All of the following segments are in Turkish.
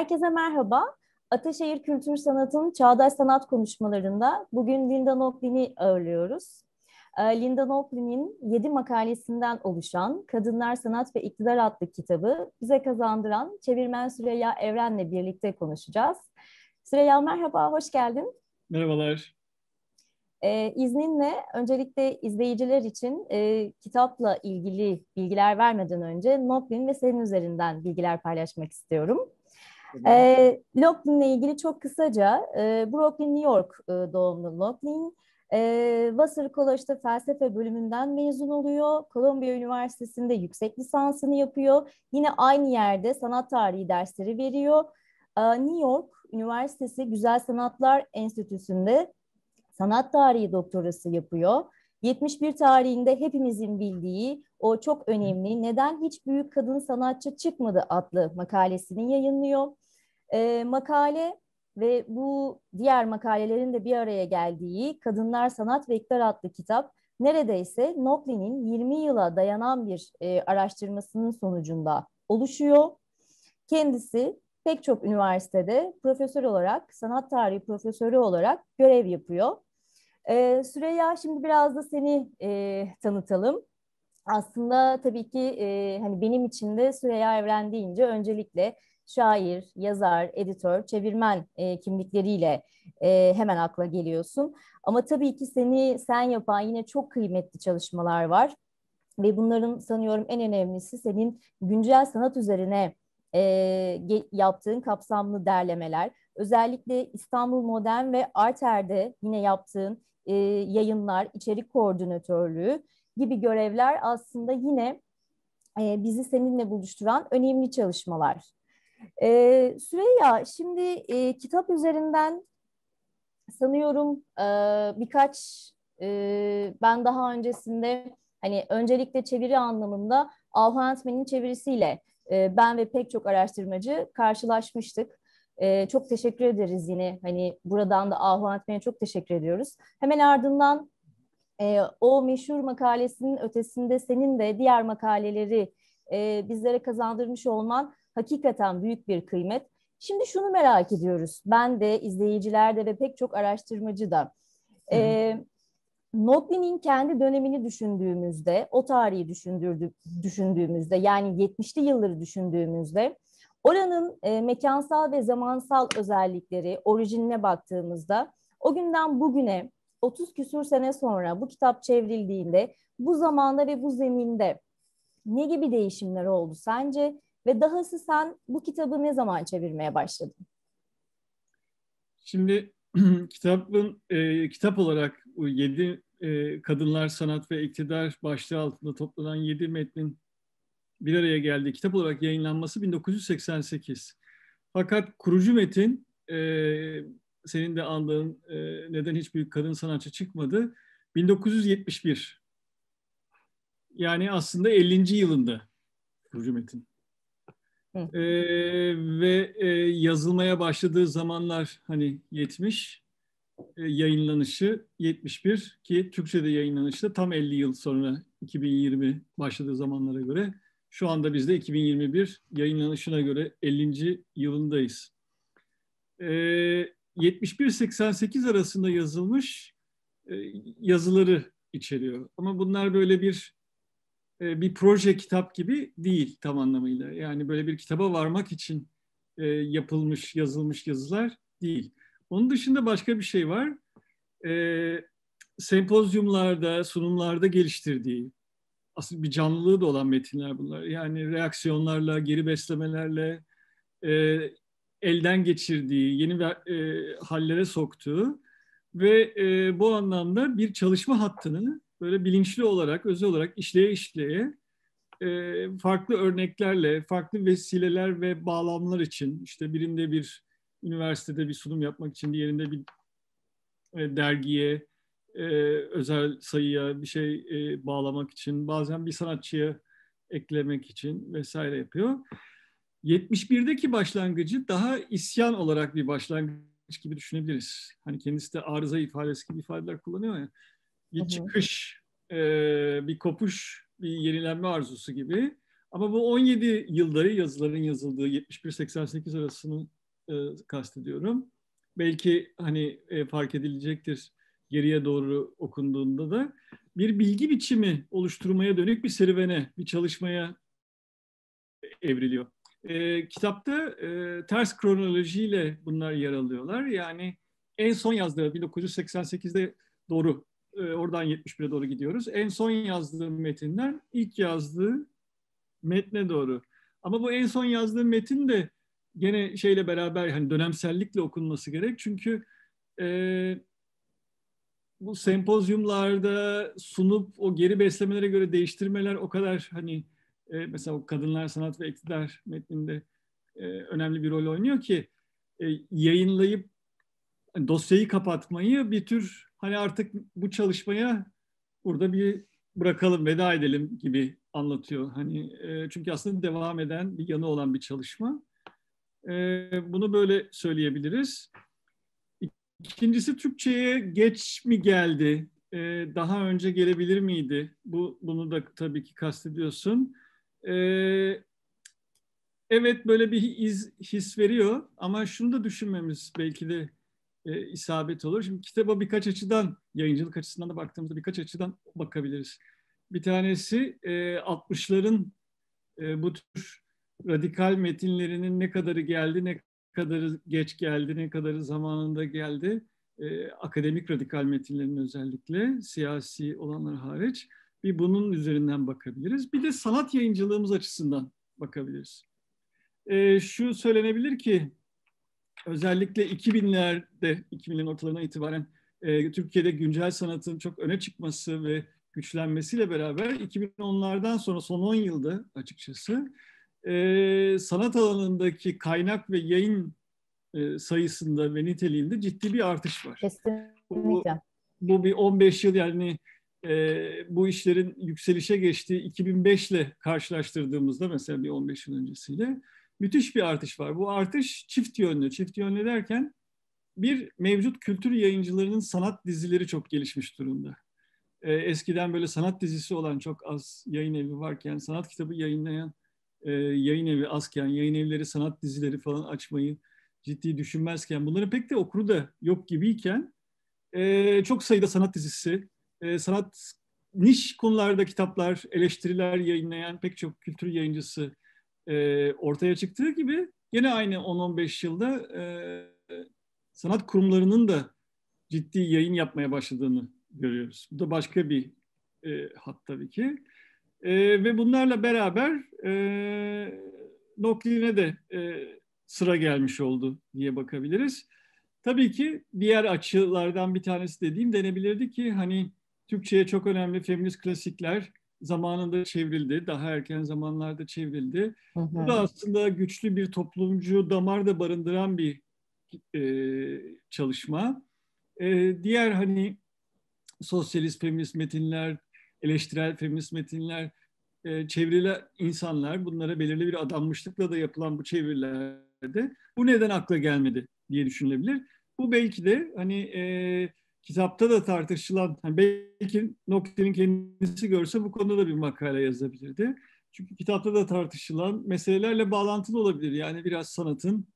Herkese merhaba. Ataşehir Kültür Sanat'ın Çağdaş Sanat konuşmalarında bugün Linda Noklin'i ağırlıyoruz. Ee, Linda Noklin'in yedi makalesinden oluşan Kadınlar Sanat ve İktidar adlı kitabı bize kazandıran çevirmen Süreyya Evren'le birlikte konuşacağız. Süreyya merhaba, hoş geldin. Merhabalar. Ee, izninle öncelikle izleyiciler için e, kitapla ilgili bilgiler vermeden önce Noklin ve senin üzerinden bilgiler paylaşmak istiyorum. E, Locklin ile ilgili çok kısaca, e, Brooklyn, New York e, doğumlu Locklin. E, Vassar College'da felsefe bölümünden mezun oluyor. Columbia Üniversitesi'nde yüksek lisansını yapıyor. Yine aynı yerde sanat tarihi dersleri veriyor. E, New York Üniversitesi Güzel Sanatlar Enstitüsü'nde sanat tarihi doktorası yapıyor. 71 tarihinde hepimizin bildiği o çok önemli Neden Hiç Büyük Kadın Sanatçı Çıkmadı adlı makalesini yayınlıyor. E, makale ve bu diğer makalelerin de bir araya geldiği Kadınlar Sanat ve İktidar adlı kitap neredeyse Nokli'nin 20 yıla dayanan bir e, araştırmasının sonucunda oluşuyor. Kendisi pek çok üniversitede profesör olarak, sanat tarihi profesörü olarak görev yapıyor. Ee, Süreyya şimdi biraz da seni e, tanıtalım. Aslında tabii ki e, hani benim için de Süreyya Evren deyince öncelikle şair, yazar, editör, çevirmen e, kimlikleriyle e, hemen akla geliyorsun. Ama tabii ki seni sen yapan yine çok kıymetli çalışmalar var. Ve bunların sanıyorum en önemlisi senin güncel sanat üzerine e, yaptığın kapsamlı derlemeler. Özellikle İstanbul Modern ve Arter'de yine yaptığın e, yayınlar, içerik koordinatörlüğü gibi görevler aslında yine e, bizi seninle buluşturan önemli çalışmalar. E, Süreyya, şimdi e, kitap üzerinden sanıyorum e, birkaç e, ben daha öncesinde hani öncelikle çeviri anlamında Alhan çevirisiyle e, ben ve pek çok araştırmacı karşılaşmıştık. E, çok teşekkür ederiz yine hani buradan da Ahu Antmen'e çok teşekkür ediyoruz. Hemen ardından e, o meşhur makalesinin ötesinde senin de diğer makaleleri e, bizlere kazandırmış olman hakikaten büyük bir kıymet. Şimdi şunu merak ediyoruz. Ben de, izleyiciler de ve pek çok araştırmacı da. E, Notlin'in kendi dönemini düşündüğümüzde, o tarihi düşündüğümüzde, yani 70'li yılları düşündüğümüzde, oranın e, mekansal ve zamansal özellikleri, orijinine baktığımızda, o günden bugüne 30 küsur sene sonra bu kitap çevrildiğinde, bu zamanda ve bu zeminde ne gibi değişimler oldu sence? Ve dahası sen bu kitabı ne zaman çevirmeye başladın? Şimdi kitabın e, kitap olarak bu yedi e, kadınlar sanat ve iktidar başlığı altında toplanan yedi metnin bir araya geldiği kitap olarak yayınlanması 1988. Fakat kurucu metin e, senin de andığın e, neden hiç büyük kadın sanatçı çıkmadı 1971. Yani aslında 50. yılında kurucu metin. Ee, ve e, yazılmaya başladığı zamanlar hani 70, e, yayınlanışı 71 ki Türkçe'de yayınlanışı tam 50 yıl sonra 2020 başladığı zamanlara göre şu anda biz de 2021 yayınlanışına göre 50. yılındayız. Ee, 71-88 arasında yazılmış e, yazıları içeriyor. Ama bunlar böyle bir e, bir proje kitap gibi değil tam anlamıyla. Yani böyle bir kitaba varmak için e, yapılmış, yazılmış yazılar değil. Onun dışında başka bir şey var. Sempozyumlarda, sunumlarda geliştirdiği, aslında bir canlılığı da olan metinler bunlar. Yani reaksiyonlarla, geri beslemelerle, elden geçirdiği, yeni e, hallere soktuğu ve e, bu anlamda bir çalışma hattını böyle bilinçli olarak, özel olarak işleye işleye e, farklı örneklerle, farklı vesileler ve bağlamlar için işte birinde bir üniversitede bir sunum yapmak için, diğerinde bir e, dergiye, e, özel sayıya bir şey e, bağlamak için, bazen bir sanatçıya eklemek için vesaire yapıyor. 71'deki başlangıcı daha isyan olarak bir başlangıç gibi düşünebiliriz. Hani kendisi de arıza ifadesi gibi ifadeler kullanıyor ya bir çıkış, e, bir kopuş, bir yenilenme arzusu gibi. Ama bu 17 yılda yazıların yazıldığı 71-88 arasını e, kastediyorum. Belki hani e, fark edilecektir geriye doğru okunduğunda da bir bilgi biçimi oluşturmaya dönük bir serüvene, bir çalışmaya evriliyor. E, kitapta e, ters kronolojiyle bunlar yer alıyorlar. Yani en son yazdığı 1988'de doğru, e, oradan 71'e doğru gidiyoruz. En son yazdığı metinden ilk yazdığı metne doğru. Ama bu en son yazdığı metin de gene şeyle beraber hani dönemsellikle okunması gerek. Çünkü e, bu sempozyumlarda sunup o geri beslemelere göre değiştirmeler o kadar hani e, mesela o kadınlar sanat ve iktidar metninde e, önemli bir rol oynuyor ki e, yayınlayıp dosyayı kapatmayı bir tür hani artık bu çalışmaya burada bir bırakalım veda edelim gibi anlatıyor. Hani e, çünkü aslında devam eden bir yanı olan bir çalışma. E, bunu böyle söyleyebiliriz. İkincisi Türkçe'ye geç mi geldi? E, daha önce gelebilir miydi? Bu bunu da tabii ki kastediyorsun. E, evet böyle bir iz, his veriyor ama şunu da düşünmemiz belki de e, isabet olur. Şimdi kitaba birkaç açıdan, yayıncılık açısından da baktığımızda birkaç açıdan bakabiliriz. Bir tanesi e, 60'ların e, bu tür radikal metinlerinin ne kadarı geldi, ne kadarı geç geldi, ne kadarı zamanında geldi. E, akademik radikal metinlerin özellikle, siyasi olanlar hariç. Bir bunun üzerinden bakabiliriz. Bir de sanat yayıncılığımız açısından bakabiliriz. E, şu söylenebilir ki özellikle 2000'lerde, 2000'lerin ortalarına itibaren e, Türkiye'de güncel sanatın çok öne çıkması ve güçlenmesiyle beraber 2010'lardan sonra son 10 yılda açıkçası e, sanat alanındaki kaynak ve yayın e, sayısında ve niteliğinde ciddi bir artış var. Kesinlikle. Bu, bu bir 15 yıl yani e, bu işlerin yükselişe geçtiği 2005 ile karşılaştırdığımızda mesela bir 15 yıl öncesiyle müthiş bir artış var. Bu artış çift yönlü. Çift yönlü derken bir mevcut kültür yayıncılarının sanat dizileri çok gelişmiş durumda. E, eskiden böyle sanat dizisi olan çok az yayın evi varken, sanat kitabı yayınlayan e, yayın evi azken, yayın evleri sanat dizileri falan açmayı ciddi düşünmezken, bunların pek de okuru da yok gibiyken e, çok sayıda sanat dizisi, e, sanat niş konularda kitaplar, eleştiriler yayınlayan pek çok kültür yayıncısı e, ortaya çıktığı gibi yine aynı 10-15 yılda e, sanat kurumlarının da ciddi yayın yapmaya başladığını görüyoruz. Bu da başka bir e, hat tabii ki. E, ve bunlarla beraber e, Noklin'e de e, sıra gelmiş oldu diye bakabiliriz. Tabii ki diğer açılardan bir tanesi dediğim denebilirdi ki hani Türkçe'ye çok önemli feminist klasikler zamanında çevrildi. Daha erken zamanlarda çevrildi. Hı hı. Bu da aslında güçlü bir toplumcu damar da barındıran bir e, çalışma. E, diğer hani sosyalist feminist metinler, eleştirel feminist metinler, e, çevrili insanlar bunlara belirli bir adanmışlıkla da yapılan bu çevirilerde bu neden akla gelmedi diye düşünülebilir. Bu belki de hani e, kitapta da tartışılan, hani belki Nokte'nin kendisi görse bu konuda da bir makale yazabilirdi. Çünkü kitapta da tartışılan meselelerle bağlantılı olabilir. Yani biraz sanatın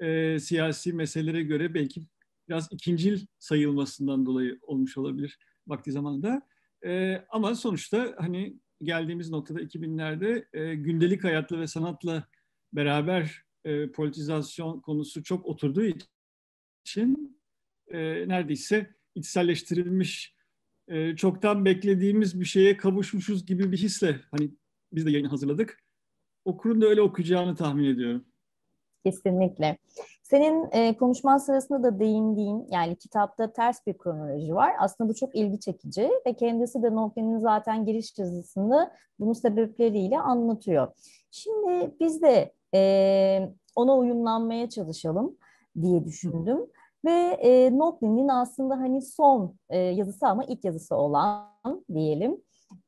e, siyasi meselelere göre belki biraz ikincil sayılmasından dolayı olmuş olabilir vakti zamanında. E, ama sonuçta hani geldiğimiz noktada 2000'lerde e, gündelik hayatla ve sanatla beraber e, politizasyon konusu çok oturduğu için e, neredeyse içselleştirilmiş, e, çoktan beklediğimiz bir şeye kavuşmuşuz gibi bir hisle hani biz de yayını hazırladık. Okurun da öyle okuyacağını tahmin ediyorum. Kesinlikle. Senin e, konuşman sırasında da değindiğin yani kitapta ters bir kronoloji var. Aslında bu çok ilgi çekici ve kendisi de Nofen'in zaten giriş yazısında bunun sebepleriyle anlatıyor. Şimdi biz de e, ona uyumlanmaya çalışalım diye düşündüm. Ve e, Noplin'in aslında hani son e, yazısı ama ilk yazısı olan diyelim.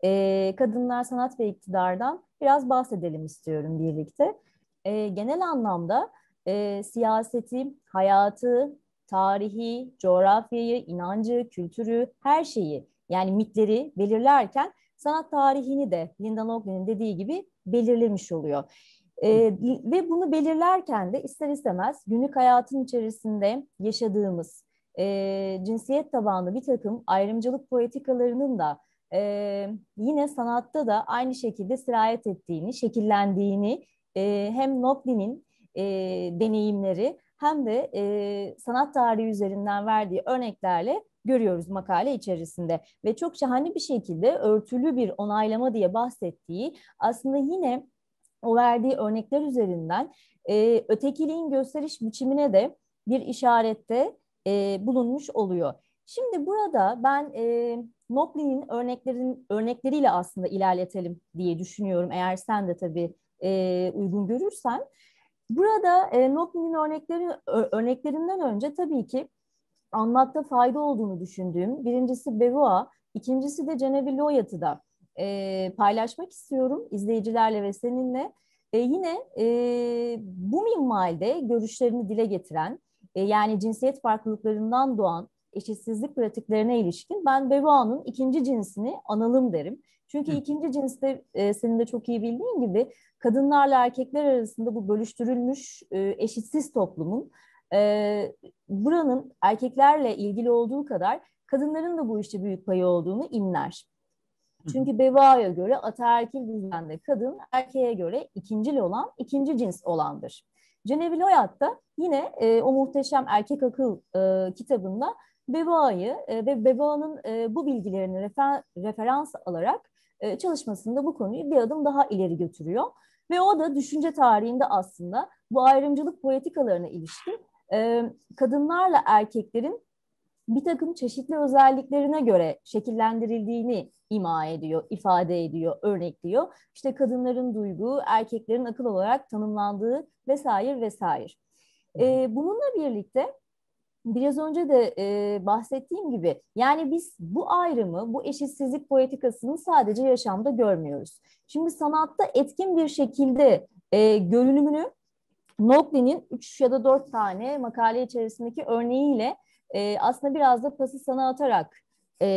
E, Kadınlar Sanat ve İktidar'dan biraz bahsedelim istiyorum birlikte e, genel anlamda e, siyaseti, hayatı, tarihi, coğrafyayı, inancı, kültürü, her şeyi yani mitleri belirlerken sanat tarihini de Linda Noglin'in dediği gibi belirlemiş oluyor. E, ve bunu belirlerken de ister istemez günlük hayatın içerisinde yaşadığımız e, cinsiyet tabanlı bir takım ayrımcılık politikalarının da e, yine sanatta da aynı şekilde sirayet ettiğini, şekillendiğini e, hem Noplin'in e, deneyimleri hem de e, sanat tarihi üzerinden verdiği örneklerle görüyoruz makale içerisinde. Ve çok şahane bir şekilde örtülü bir onaylama diye bahsettiği aslında yine o verdiği örnekler üzerinden e, ötekiliğin gösteriş biçimine de bir işarette e, bulunmuş oluyor. Şimdi burada ben e, Noplin'in örneklerin örnekleriyle aslında ilerletelim diye düşünüyorum. Eğer sen de tabii e, uygun görürsen. Burada e, Noplin'in örnekleri örneklerinden önce tabii ki anmakta fayda olduğunu düşündüğüm birincisi Beauvoir, ikincisi de Genevieve Loyat'ı da e, paylaşmak istiyorum izleyicilerle ve seninle. E, yine e, bu minvalde görüşlerini dile getiren, e, yani cinsiyet farklılıklarından doğan eşitsizlik pratiklerine ilişkin ben Beauvoir'ın ikinci cinsini analım derim. Çünkü Hı. ikinci cinste e, senin de çok iyi bildiğin gibi kadınlarla erkekler arasında bu bölüştürülmüş e, eşitsiz toplumun e, buranın erkeklerle ilgili olduğu kadar kadınların da bu işte büyük payı olduğunu imler. Çünkü Beva'ya göre ataerkil düzende kadın erkeğe göre ikincil olan ikinci cins olandır. Genevieve Loyat da yine e, o muhteşem Erkek Akıl e, kitabında Beva'yı e, ve Beva'nın e, bu bilgilerini refer, referans alarak e, çalışmasında bu konuyu bir adım daha ileri götürüyor. Ve o da düşünce tarihinde aslında bu ayrımcılık politikalarına ilişkin e, kadınlarla erkeklerin bir takım çeşitli özelliklerine göre şekillendirildiğini ima ediyor, ifade ediyor, örnekliyor. İşte kadınların duygu, erkeklerin akıl olarak tanımlandığı vesaire vesaire. E, bununla birlikte biraz önce de e, bahsettiğim gibi yani biz bu ayrımı, bu eşitsizlik poetikasını sadece yaşamda görmüyoruz. Şimdi sanatta etkin bir şekilde e, görünümünü Nokli'nin üç ya da dört tane makale içerisindeki örneğiyle e, aslında biraz da pası sana atarak e,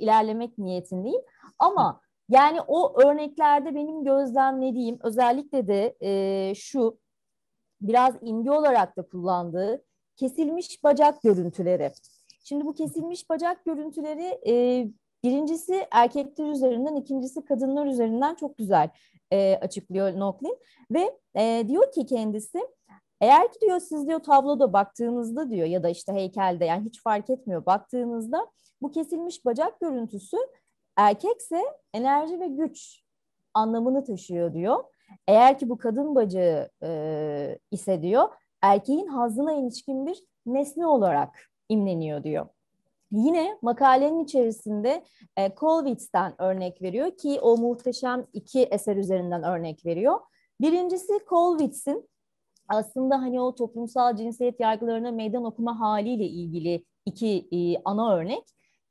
ilerlemek niyetindeyim. Ama yani o örneklerde benim gözlemlediğim özellikle de e, şu biraz imge olarak da kullandığı kesilmiş bacak görüntüleri. Şimdi bu kesilmiş bacak görüntüleri e, birincisi erkekler üzerinden, ikincisi kadınlar üzerinden çok güzel e, açıklıyor Nochlin ve e, diyor ki kendisi eğer ki diyor siz diyor tabloda baktığınızda diyor ya da işte heykelde yani hiç fark etmiyor baktığınızda bu kesilmiş bacak görüntüsü erkekse enerji ve güç anlamını taşıyor diyor. Eğer ki bu kadın bacağı e, ise diyor erkeğin hazına ilişkin bir nesne olarak imleniyor diyor. Yine makalenin içerisinde e, Kolwitz'ten örnek veriyor ki o muhteşem iki eser üzerinden örnek veriyor. Birincisi Kolwitz'in aslında hani o toplumsal cinsiyet yargılarına meydan okuma haliyle ilgili iki e, ana örnek.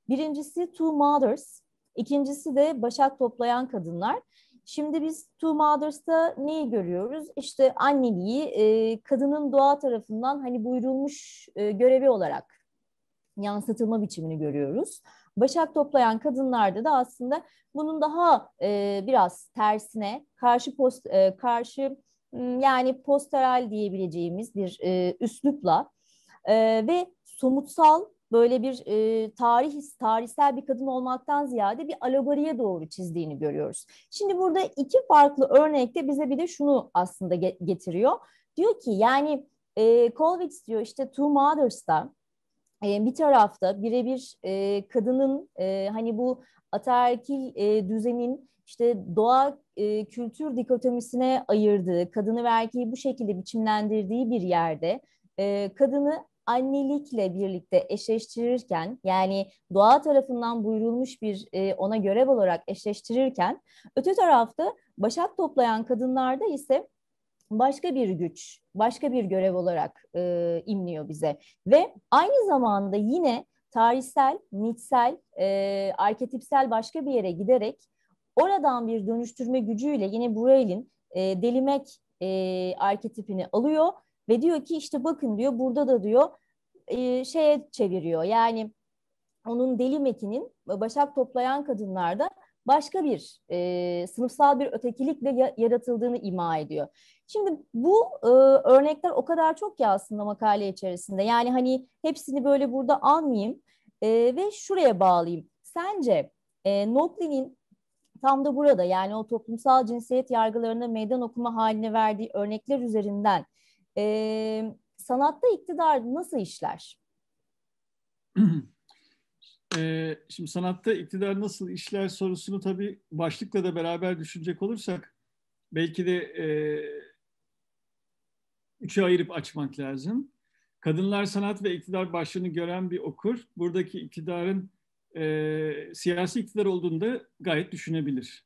Birincisi Two Mothers, ikincisi de Başak Toplayan Kadınlar. Şimdi biz Two Mothers'ta neyi görüyoruz? İşte anneliği e, kadının doğa tarafından hani buyurulmuş e, görevi olarak yansıtılma biçimini görüyoruz. Başak toplayan kadınlarda da aslında bunun daha e, biraz tersine karşı post e, karşı yani posteral diyebileceğimiz bir e, üslupla e, ve somutsal böyle bir e, tarih tarihsel bir kadın olmaktan ziyade bir alegoriye doğru çizdiğini görüyoruz. Şimdi burada iki farklı örnekte bize bir de şunu aslında getiriyor. Diyor ki yani e, Kolwitz diyor işte Two Mothers'ta e, bir tarafta birebir e, kadının e, hani bu ataerkil e, düzenin işte doğa e, kültür dikotomisine ayırdığı, kadını ve erkeği bu şekilde biçimlendirdiği bir yerde e, kadını annelikle birlikte eşleştirirken yani doğa tarafından buyurulmuş bir e, ona görev olarak eşleştirirken öte tarafta başak toplayan kadınlarda ise başka bir güç, başka bir görev olarak e, imliyor bize. Ve aynı zamanda yine tarihsel, mitsel, e, arketipsel başka bir yere giderek oradan bir dönüştürme gücüyle yine Buray'ın e, delimek e, arketipini alıyor ve diyor ki işte bakın diyor burada da diyor e, şeye çeviriyor. Yani onun deli mekinin başak toplayan kadınlarda başka bir e, sınıfsal bir ötekilikle yaratıldığını ima ediyor. Şimdi bu e, örnekler o kadar çok ki aslında makale içerisinde. Yani hani hepsini böyle burada almayayım e, ve şuraya bağlayayım. Sence e, Notlin'in tam da burada yani o toplumsal cinsiyet yargılarına meydan okuma haline verdiği örnekler üzerinden e, sanatta iktidar nasıl işler? Şimdi sanatta iktidar nasıl işler sorusunu tabii başlıkla da beraber düşünecek olursak belki de e, üçe ayırıp açmak lazım. Kadınlar sanat ve iktidar başlığını gören bir okur buradaki iktidarın e, siyasi iktidar olduğunda gayet düşünebilir.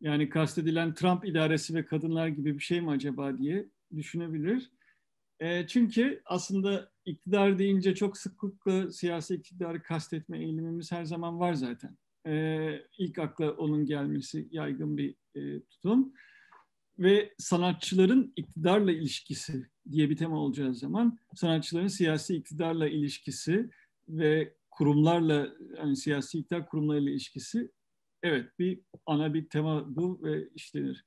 Yani kastedilen Trump idaresi ve kadınlar gibi bir şey mi acaba diye düşünebilir. E, çünkü aslında iktidar deyince çok sıklıkla siyasi iktidarı kastetme eğilimimiz her zaman var zaten. E, ilk akla onun gelmesi yaygın bir e, tutum. Ve sanatçıların iktidarla ilişkisi diye bir tema olacağı zaman sanatçıların siyasi iktidarla ilişkisi ve kurumlarla yani siyasi iktidar kurumlarıyla ilişkisi evet bir ana bir tema bu ve işlenir.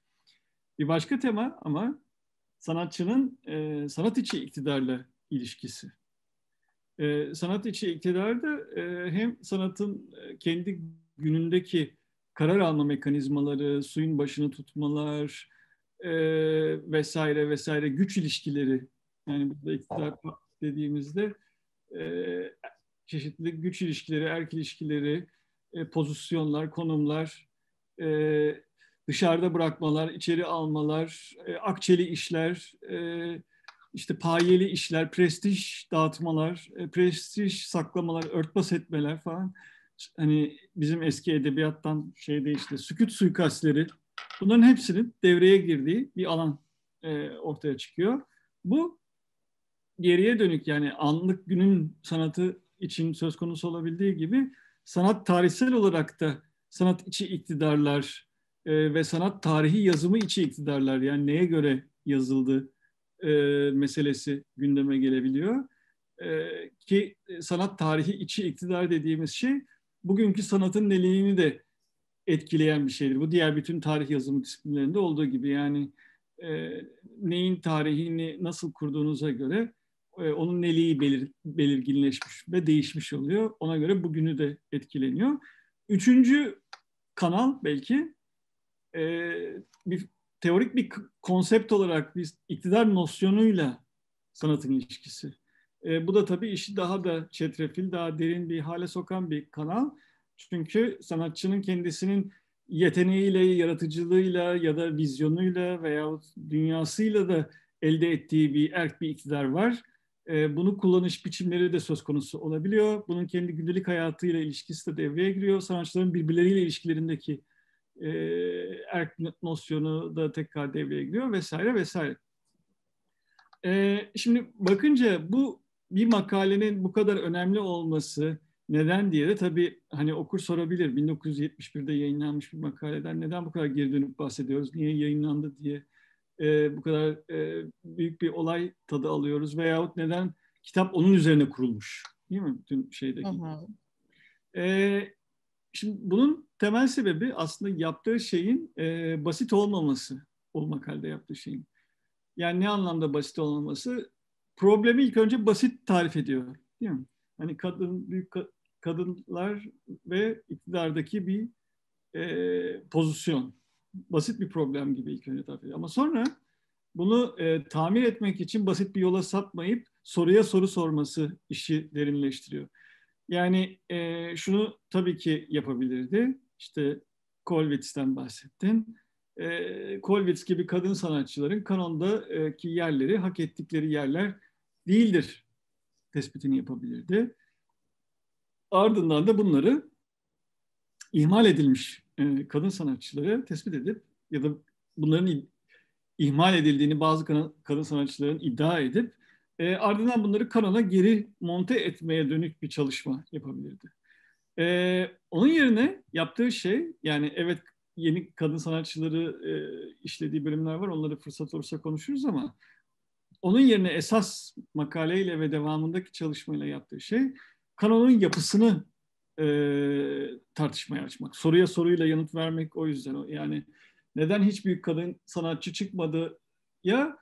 Bir başka tema ama sanatçının e, sanat içi iktidarla ilişkisi. E, sanat içi iktidarda e, hem sanatın e, kendi günündeki karar alma mekanizmaları, suyun başını tutmalar e, vesaire vesaire güç ilişkileri yani burada iktidar dediğimizde e, çeşitli güç ilişkileri, erk ilişkileri, e, pozisyonlar, konumlar, e, dışarıda bırakmalar, içeri almalar, e, akçeli işler, e, işte payeli işler, prestij dağıtmalar, e, prestij saklamalar, örtbas etmeler falan. Hani bizim eski edebiyattan şeyde işte sükut suikastleri bunların hepsinin devreye girdiği bir alan e, ortaya çıkıyor. Bu geriye dönük yani anlık günün sanatı için söz konusu olabildiği gibi sanat tarihsel olarak da sanat içi iktidarlar e, ve sanat tarihi yazımı içi iktidarlar yani neye göre yazıldı e, meselesi gündeme gelebiliyor. E, ki sanat tarihi içi iktidar dediğimiz şey bugünkü sanatın neliğini de etkileyen bir şeydir. Bu diğer bütün tarih yazımı disiplinlerinde olduğu gibi yani e, neyin tarihini nasıl kurduğunuza göre e, onun neliği belir, belirginleşmiş ve değişmiş oluyor. Ona göre bugünü de etkileniyor. Üçüncü kanal belki e, bir teorik bir konsept olarak biz iktidar nosyonuyla sanatın ilişkisi. E, bu da tabii işi daha da çetrefil, daha derin bir hale sokan bir kanal. Çünkü sanatçının kendisinin yeteneğiyle, yaratıcılığıyla ya da vizyonuyla veya dünyasıyla da elde ettiği bir erk bir iktidar var. E, bunu kullanış biçimleri de söz konusu olabiliyor. Bunun kendi gündelik hayatıyla ilişkisi de devreye giriyor. Sanatçıların birbirleriyle ilişkilerindeki e, erk nosyonu da tekrar devreye giriyor vesaire vesaire. E, şimdi bakınca bu bir makalenin bu kadar önemli olması neden diye de tabii hani okur sorabilir. 1971'de yayınlanmış bir makaleden neden bu kadar geri dönüp bahsediyoruz, niye yayınlandı diye e, bu kadar e, büyük bir olay tadı alıyoruz veyahut neden kitap onun üzerine kurulmuş değil mi bütün şeydeki. Hı hı. E, şimdi bunun temel sebebi aslında yaptığı şeyin e, basit olmaması olmak halde yaptığı şeyin. Yani ne anlamda basit olmaması? Problemi ilk önce basit tarif ediyor değil mi? Hani kadın büyük kadınlar ve iktidardaki bir e, pozisyon basit bir problem gibi ilk önce tarif. Ama sonra bunu e, tamir etmek için basit bir yola sapmayıp soruya soru sorması işi derinleştiriyor. Yani e, şunu tabii ki yapabilirdi. İşte Kollwitz'ten bahsettin. E, Kollwitz gibi kadın sanatçıların kanondaki yerleri hak ettikleri yerler değildir tespitini yapabilirdi. Ardından da bunları ihmal edilmiş e, kadın sanatçıları tespit edip ya da bunların ihmal edildiğini bazı kadın sanatçıların iddia edip e, ardından bunları kanona geri monte etmeye dönük bir çalışma yapabilirdi. E, onun yerine yaptığı şey yani evet yeni kadın sanatçıları e, işlediği bölümler var onları fırsat olursa konuşuruz ama onun yerine esas makaleyle ve devamındaki çalışmayla yaptığı şey kanonun yapısını e, tartışmaya açmak. Soruya soruyla yanıt vermek o yüzden. Yani neden hiç büyük kadın sanatçı çıkmadı ya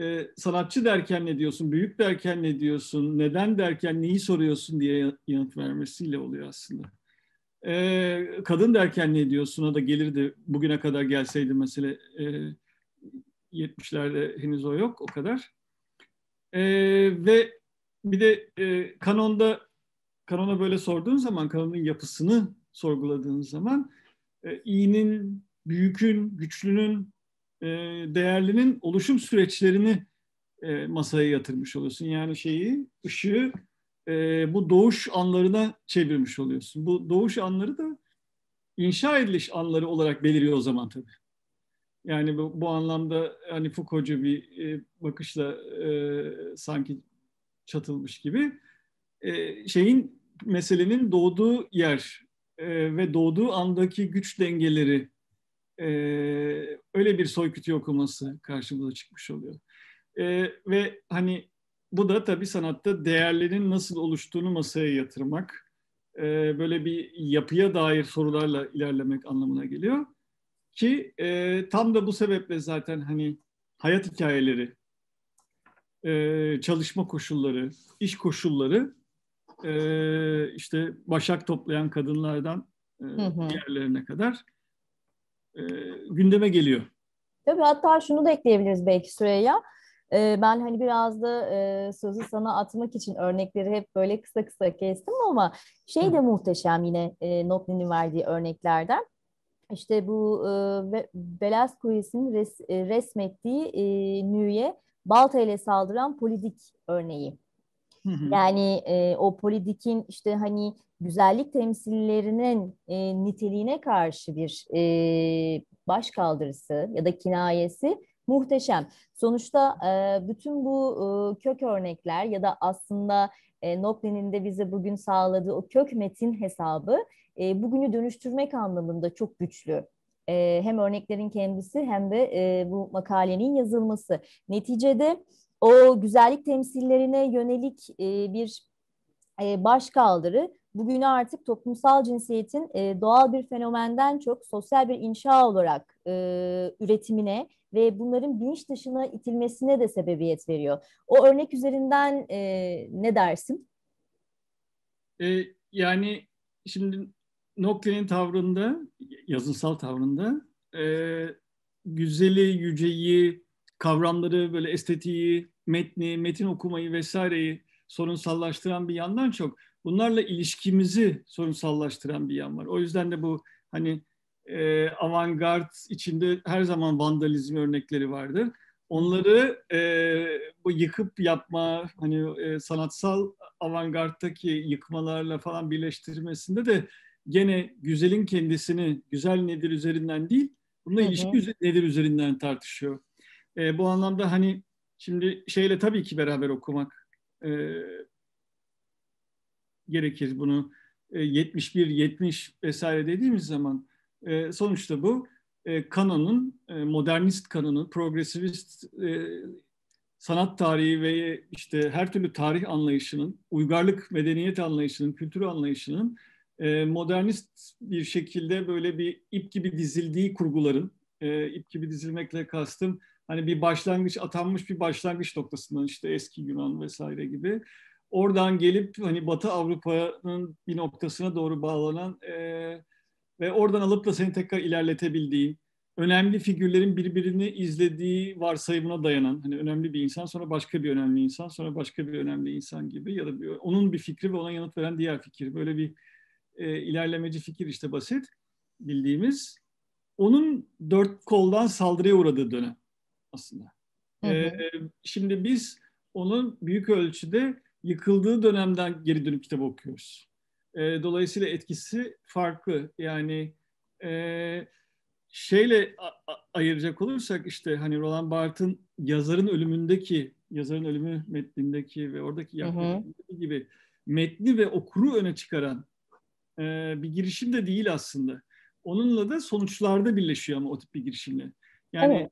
e, sanatçı derken ne diyorsun, büyük derken ne diyorsun, neden derken neyi soruyorsun diye yanıt vermesiyle oluyor aslında. E, kadın derken ne diyorsun o da gelirdi bugüne kadar gelseydi mesela e, 70'lerde henüz o yok o kadar. E, ve bir de e, kanonda kanona böyle sorduğun zaman kanonun yapısını sorguladığın zaman e, iyinin, büyükün, güçlünün, e, değerlinin oluşum süreçlerini e, masaya yatırmış oluyorsun. Yani şeyi, ışığı e, bu doğuş anlarına çevirmiş oluyorsun. Bu doğuş anları da inşa ediliş anları olarak beliriyor o zaman tabii. Yani bu, bu anlamda hani Foucault'cu bir e, bakışla e, sanki çatılmış gibi e, şeyin meselenin doğduğu yer e, ve doğduğu andaki güç dengeleri e, öyle bir soykütü okuması karşımıza çıkmış oluyor. Ve hani bu da tabii sanatta değerlerin nasıl oluştuğunu masaya yatırmak, böyle bir yapıya dair sorularla ilerlemek anlamına geliyor. Ki tam da bu sebeple zaten hani hayat hikayeleri, çalışma koşulları, iş koşulları e, işte başak toplayan kadınlardan e, diğerlerine kadar e, gündeme geliyor. Tabii hatta şunu da ekleyebiliriz belki Süreyya. E, ben hani biraz da e, sözü sana atmak için örnekleri hep böyle kısa kısa kestim ama şey de muhteşem yine e, Notlin'in verdiği örneklerden. İşte bu e, Velasquez'in res, e, resmettiği e, Nü'ye balta ile saldıran politik örneği. Yani e, o politikin işte hani güzellik temsillerinin e, niteliğine karşı bir e, baş kaldırısı ya da kinayesi muhteşem. Sonuçta e, bütün bu e, kök örnekler ya da aslında e, Noklin'in de bize bugün sağladığı o kök metin hesabı e, bugünü dönüştürmek anlamında çok güçlü. E, hem örneklerin kendisi hem de e, bu makalenin yazılması. Neticede o güzellik temsillerine yönelik e, bir e, başkaldırı bugün artık toplumsal cinsiyetin e, doğal bir fenomenden çok sosyal bir inşa olarak e, üretimine ve bunların bilinç dışına itilmesine de sebebiyet veriyor. O örnek üzerinden e, ne dersin? E, yani şimdi Nokte'nin tavrında, yazınsal tavrında e, güzeli, yüceyi, kavramları, böyle estetiği, metni, metin okumayı vesaireyi sorunsallaştıran bir yandan çok bunlarla ilişkimizi sorunsallaştıran bir yan var. O yüzden de bu hani e, avantgard içinde her zaman vandalizm örnekleri vardır. Onları e, bu yıkıp yapma, hani e, sanatsal avantgardtaki yıkmalarla falan birleştirmesinde de gene güzelin kendisini güzel nedir üzerinden değil, bununla ilişki nedir üzerinden tartışıyor. E, bu anlamda hani şimdi şeyle tabii ki beraber okumak e, gerekir bunu. E, 71, 70 vesaire dediğimiz zaman e, sonuçta bu e, kanonun, e, modernist kanonu, progresivist e, sanat tarihi ve işte her türlü tarih anlayışının, uygarlık medeniyet anlayışının, kültür anlayışının e, modernist bir şekilde böyle bir ip gibi dizildiği kurguların, e, ip gibi dizilmekle kastım hani bir başlangıç atanmış bir başlangıç noktasından işte eski Yunan vesaire gibi. Oradan gelip hani Batı Avrupa'nın bir noktasına doğru bağlanan e, ve oradan alıp da seni tekrar ilerletebildiğin önemli figürlerin birbirini izlediği varsayımına dayanan hani önemli bir insan sonra başka bir önemli insan sonra başka bir önemli insan gibi ya da bir, onun bir fikri ve ona yanıt veren diğer fikir. Böyle bir e, ilerlemeci fikir işte basit bildiğimiz. Onun dört koldan saldırıya uğradığı dönem aslında. Hı hı. E, şimdi biz onun büyük ölçüde yıkıldığı dönemden geri dönüp kitap okuyoruz. E, dolayısıyla etkisi farklı. Yani e, şeyle ayıracak olursak işte hani Roland Barthes'ın yazarın ölümündeki, yazarın ölümü metnindeki ve oradaki yaklaşımdaki gibi metni ve okuru öne çıkaran e, bir girişim de değil aslında. Onunla da sonuçlarda birleşiyor ama o tip bir girişimle. Yani evet.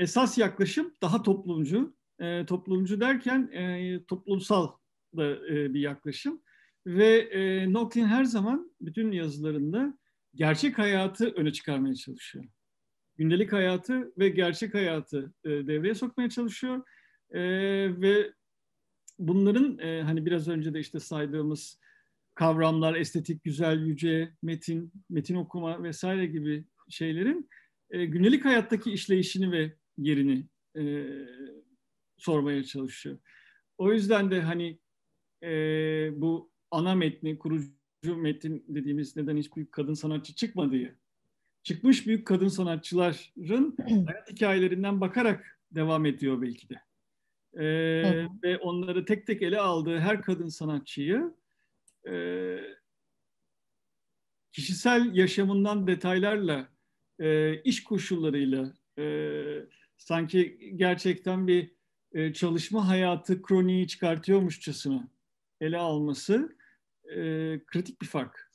Esas yaklaşım daha toplumcu. E, toplumcu derken e, toplumsal da e, bir yaklaşım Ve e, Nochlin her zaman bütün yazılarında gerçek hayatı öne çıkarmaya çalışıyor. Gündelik hayatı ve gerçek hayatı e, devreye sokmaya çalışıyor. E, ve bunların e, hani biraz önce de işte saydığımız kavramlar, estetik, güzel, yüce, metin, metin okuma vesaire gibi şeylerin e, gündelik hayattaki işleyişini ve yerini e, sormaya çalışıyor. O yüzden de hani e, bu ana metni, kurucu metin dediğimiz neden hiç büyük kadın sanatçı çıkmadığı, çıkmış büyük kadın sanatçıların hayat hikayelerinden bakarak devam ediyor belki de. E, ve onları tek tek ele aldığı her kadın sanatçıyı e, kişisel yaşamından detaylarla, e, iş koşullarıyla e, sanki gerçekten bir e, çalışma hayatı kroniği çıkartıyormuşçasına ele alması e, kritik bir fark.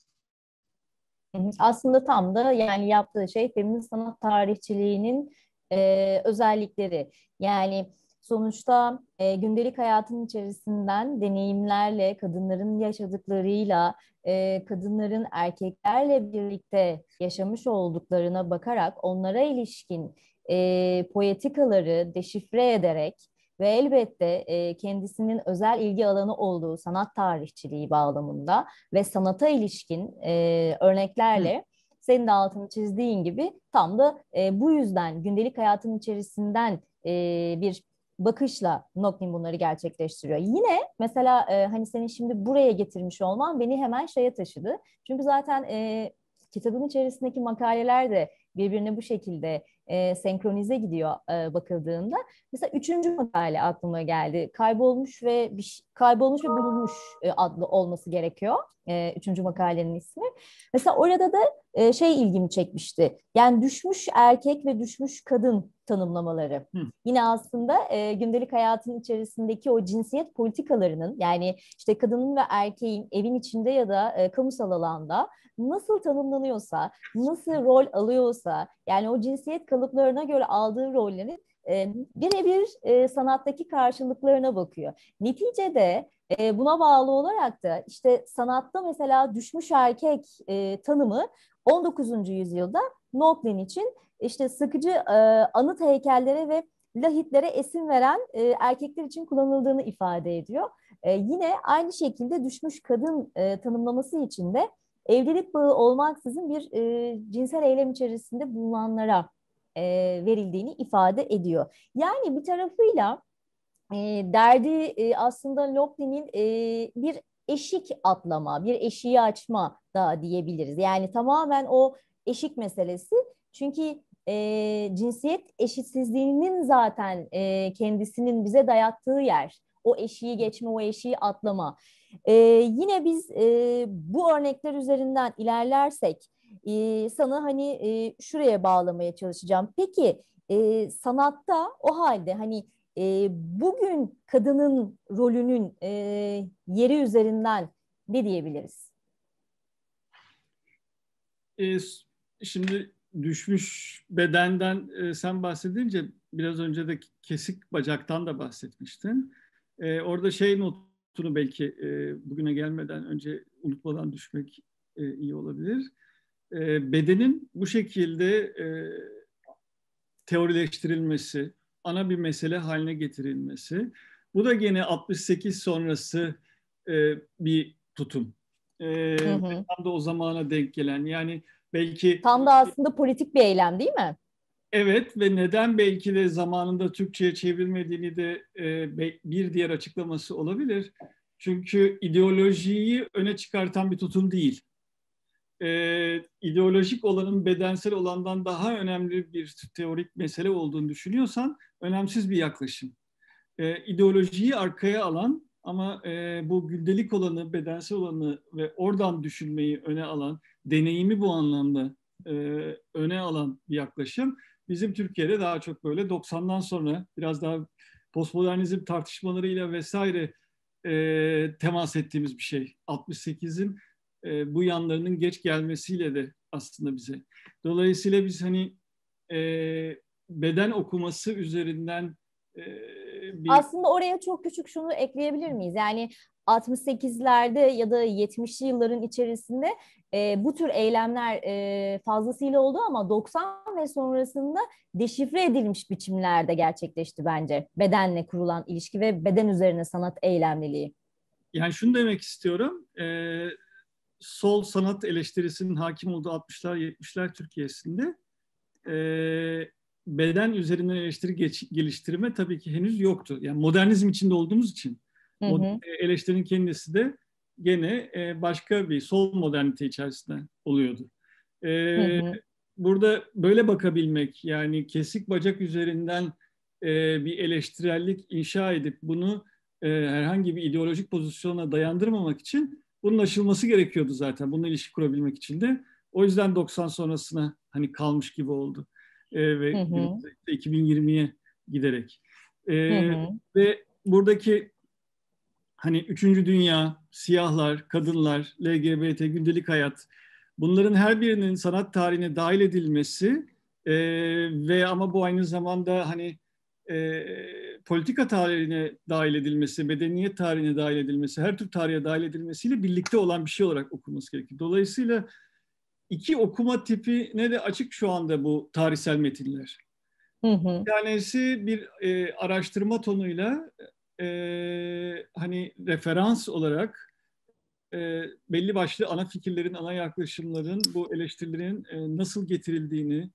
Aslında tam da yani yaptığı şey feminist sanat tarihçiliğinin e, özellikleri. Yani sonuçta e, gündelik hayatın içerisinden deneyimlerle, kadınların yaşadıklarıyla, e, kadınların erkeklerle birlikte yaşamış olduklarına bakarak onlara ilişkin e, poetikaları deşifre ederek ve elbette e, kendisinin özel ilgi alanı olduğu sanat tarihçiliği bağlamında ve sanata ilişkin e, örneklerle Hı. senin de altını çizdiğin gibi tam da e, bu yüzden gündelik hayatın içerisinden e, bir bakışla Nochlin bunları gerçekleştiriyor. Yine mesela e, hani senin şimdi buraya getirmiş olman beni hemen şeye taşıdı. Çünkü zaten e, kitabın içerisindeki makaleler de birbirine bu şekilde e, senkronize gidiyor e, bakıldığında. Mesela üçüncü makale aklıma geldi. Kaybolmuş ve bir, kaybolmuş ve bulunmuş e, adlı olması gerekiyor. E, üçüncü makalenin ismi. Mesela orada da e, şey ilgimi çekmişti. Yani düşmüş erkek ve düşmüş kadın tanımlamaları. Hı. Yine aslında e, gündelik hayatın içerisindeki o cinsiyet politikalarının yani işte kadının ve erkeğin evin içinde ya da e, kamusal alanda nasıl tanımlanıyorsa, nasıl rol alıyorsa yani o cinsiyet kalıplarına göre aldığı rollerin birebir sanattaki karşılıklarına bakıyor. Neticede buna bağlı olarak da işte sanatta mesela düşmüş erkek tanımı 19. yüzyılda Nochlin için işte sıkıcı anıt heykellere ve lahitlere esin veren erkekler için kullanıldığını ifade ediyor. Yine aynı şekilde düşmüş kadın tanımlaması için de evlilik bağı olmaksızın bir cinsel eylem içerisinde bulunanlara e, verildiğini ifade ediyor. Yani bir tarafıyla e, derdi e, aslında Locklin'in e, bir eşik atlama, bir eşiği açma da diyebiliriz. Yani tamamen o eşik meselesi. Çünkü e, cinsiyet eşitsizliğinin zaten e, kendisinin bize dayattığı yer. O eşiği geçme, o eşiği atlama. E, yine biz e, bu örnekler üzerinden ilerlersek e, sana hani e, şuraya bağlamaya çalışacağım. Peki e, sanatta o halde hani e, bugün kadının rolünün e, yeri üzerinden ne diyebiliriz? E, şimdi düşmüş bedenden e, sen bahsedince biraz önce de kesik bacaktan da bahsetmiştin. E, orada şey notunu belki e, bugüne gelmeden önce unutmadan düşmek e, iyi olabilir. E, bedenin bu şekilde e, teorileştirilmesi, ana bir mesele haline getirilmesi. Bu da gene 68 sonrası e, bir tutum. E, hı hı. Tam da o zamana denk gelen yani belki... Tam da aslında politik bir eylem değil mi? Evet ve neden belki de zamanında Türkçe'ye çevrilmediğini de e, bir diğer açıklaması olabilir. Çünkü ideolojiyi öne çıkartan bir tutum değil. E, ideolojik olanın bedensel olandan daha önemli bir teorik mesele olduğunu düşünüyorsan önemsiz bir yaklaşım. E, ideolojiyi arkaya alan ama e, bu gündelik olanı, bedensel olanı ve oradan düşünmeyi öne alan, deneyimi bu anlamda e, öne alan bir yaklaşım. Bizim Türkiye'de daha çok böyle 90'dan sonra biraz daha postmodernizm tartışmalarıyla vesaire e, temas ettiğimiz bir şey. 68'in e, bu yanlarının geç gelmesiyle de aslında bize. Dolayısıyla biz hani e, beden okuması üzerinden bir... Aslında oraya çok küçük şunu ekleyebilir miyiz? Yani 68'lerde ya da 70'li yılların içerisinde e, bu tür eylemler e, fazlasıyla oldu ama 90 ve sonrasında deşifre edilmiş biçimlerde gerçekleşti bence bedenle kurulan ilişki ve beden üzerine sanat eylemliliği. Yani şunu demek istiyorum. E, sol sanat eleştirisinin hakim olduğu 60'lar 70'ler Türkiye'sinde e, beden üzerinden eleştiri geç, geliştirme tabii ki henüz yoktu. Yani modernizm içinde olduğumuz için hı hı. eleştirinin kendisi de gene e, başka bir sol modernite içerisinde oluyordu. E, hı hı. Burada böyle bakabilmek yani kesik bacak üzerinden e, bir eleştirellik inşa edip bunu e, herhangi bir ideolojik pozisyona dayandırmamak için bunun aşılması gerekiyordu zaten. Bununla ilişki kurabilmek için de. O yüzden 90 sonrasına hani kalmış gibi oldu. E, ve hı hı. 2020'ye giderek. E, hı hı. Ve buradaki hani üçüncü dünya, siyahlar, kadınlar, LGBT, gündelik hayat bunların her birinin sanat tarihine dahil edilmesi e, ve ama bu aynı zamanda hani e, politika tarihine dahil edilmesi, medeniyet tarihine dahil edilmesi, her tür tarihe dahil edilmesiyle birlikte olan bir şey olarak okunması gerekiyor. Dolayısıyla iki okuma tipi ne de açık şu anda bu tarihsel metinler. Hı hı. Bir tanesi bir e, araştırma tonuyla e, hani referans olarak e, belli başlı ana fikirlerin, ana yaklaşımların, bu eleştirilerin e, nasıl getirildiğini,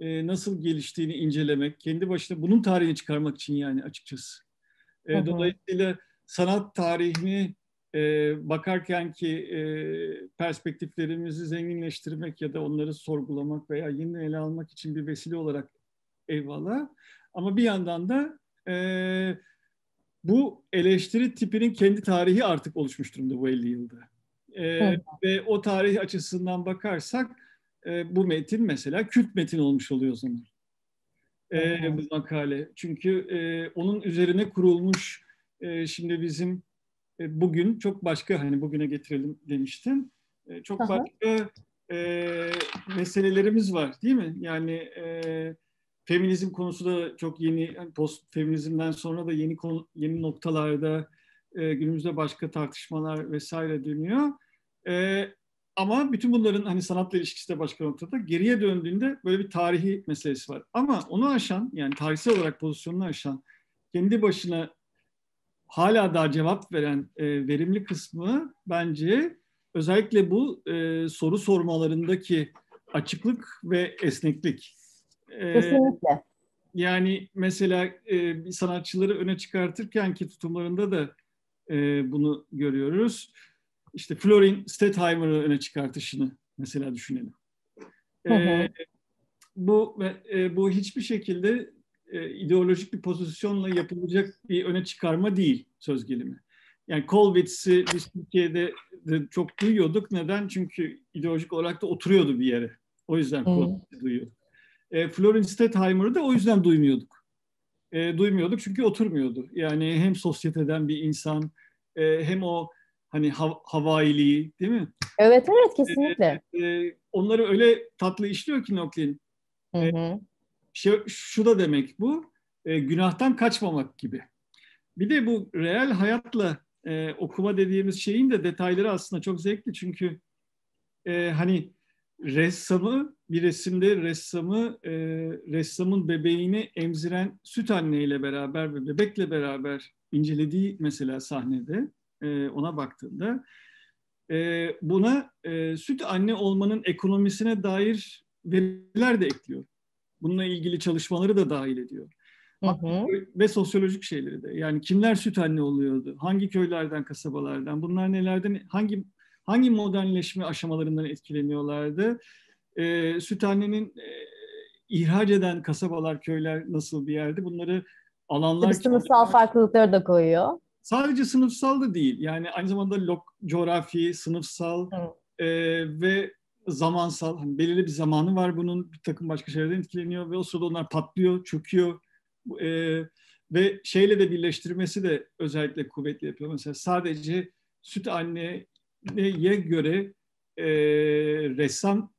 e, nasıl geliştiğini incelemek, kendi başına bunun tarihini çıkarmak için yani açıkçası. E, dolayısıyla sanat tarihini e, bakarken ki e, perspektiflerimizi zenginleştirmek ya da onları sorgulamak veya yeniden ele almak için bir vesile olarak eyvallah. Ama bir yandan da e, bu eleştiri tipinin kendi tarihi artık oluşmuş durumda bu 50 yılda. E, ve o tarih açısından bakarsak e, bu metin mesela kült metin olmuş oluyor o zaman. E, bu makale. Çünkü e, onun üzerine kurulmuş e, şimdi bizim e, bugün çok başka hani bugüne getirelim demiştim. E, çok Aha. başka e, meselelerimiz var değil mi? Yani e, feminizm konusu da çok yeni post feminizmden sonra da yeni konu, yeni noktalarda e, günümüzde başka tartışmalar vesaire dönüyor. E, ama bütün bunların hani sanatla ilişkisi de başka noktada geriye döndüğünde böyle bir tarihi meselesi var. Ama onu aşan yani tarihsel olarak pozisyonunu aşan kendi başına hala daha cevap veren e, verimli kısmı bence özellikle bu e, soru sormalarındaki açıklık ve esneklik. E, Kesinlikle. Yani mesela e, sanatçıları öne çıkartırken ki tutumlarında da e, bunu görüyoruz. İşte Florin Stetheimer'ı öne çıkartışını mesela düşünelim. E, hı hı. Bu e, bu hiçbir şekilde e, ideolojik bir pozisyonla yapılacak bir öne çıkarma değil söz gelimi. Yani Kolbitz'i biz Türkiye'de de çok duyuyorduk. Neden? Çünkü ideolojik olarak da oturuyordu bir yere. O yüzden Kolbitz'i duyuyorduk. E, Florence Stetheimer'ı da o yüzden duymuyorduk. E, duymuyorduk çünkü oturmuyordu. Yani hem sosyeteden bir insan e, hem o hani hav havailiği değil mi? Evet evet kesinlikle. E, e, onları öyle tatlı işliyor ki Noklin. Hı hı şu, şu da demek bu, e, günahtan kaçmamak gibi. Bir de bu real hayatla e, okuma dediğimiz şeyin de detayları aslında çok zevkli çünkü e, hani ressamı bir resimde ressamı e, ressamın bebeğini emziren süt anneyle beraber ve bebekle beraber incelediği mesela sahnede e, ona baktığında e, buna e, süt anne olmanın ekonomisine dair veriler de ekliyor. Bununla ilgili çalışmaları da dahil ediyor. Hı hı. Ve sosyolojik şeyleri de. Yani kimler süt anne oluyordu? Hangi köylerden, kasabalardan? Bunlar nelerden, hangi hangi modernleşme aşamalarından etkileniyorlardı? Ee, süt annenin e, ihraç eden kasabalar, köyler nasıl bir yerdi? Bunları alanlar... Sınıfsal farklılıkları da koyuyor. Sadece sınıfsal da değil. Yani aynı zamanda lok, coğrafi, sınıfsal e, ve zamansal, hani belirli bir zamanı var bunun, bir takım başka şeylerden etkileniyor ve o sırada onlar patlıyor, çöküyor. E, ve şeyle de birleştirmesi de özellikle kuvvetli yapıyor. Mesela sadece süt anneye göre e, ressam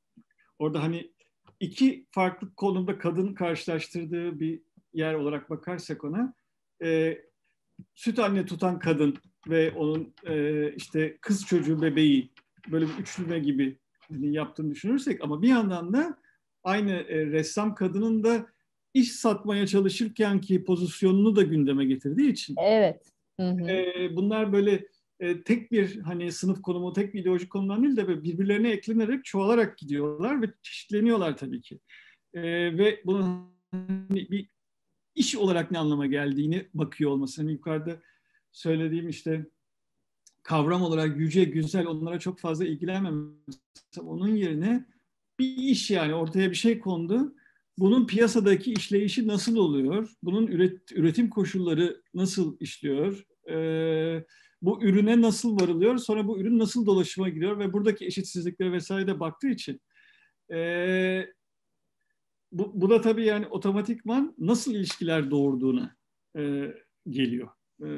orada hani iki farklı konumda kadın karşılaştırdığı bir yer olarak bakarsak ona e, süt anne tutan kadın ve onun e, işte kız çocuğu bebeği böyle bir üçlüme gibi yaptığını düşünürsek ama bir yandan da aynı e, ressam kadının da iş satmaya çalışırken ki pozisyonunu da gündeme getirdiği için. Evet. Hı hı. E, bunlar böyle e, tek bir hani sınıf konumu, tek bir ideolojik konumdan değil de birbirlerine eklenerek çoğalarak gidiyorlar ve çeşitleniyorlar tabii ki. E, ve bunun hani bir iş olarak ne anlama geldiğini bakıyor olması. Hani yukarıda söylediğim işte kavram olarak yüce, güzel onlara çok fazla ilgilenmemesi. Onun yerine bir iş yani ortaya bir şey kondu. Bunun piyasadaki işleyişi nasıl oluyor? Bunun üret, üretim koşulları nasıl işliyor? Ee, bu ürüne nasıl varılıyor? Sonra bu ürün nasıl dolaşıma giriyor? Ve buradaki eşitsizliklere vesaire de baktığı için e, bu, bu da tabii yani otomatikman nasıl ilişkiler doğurduğuna e, geliyor. E,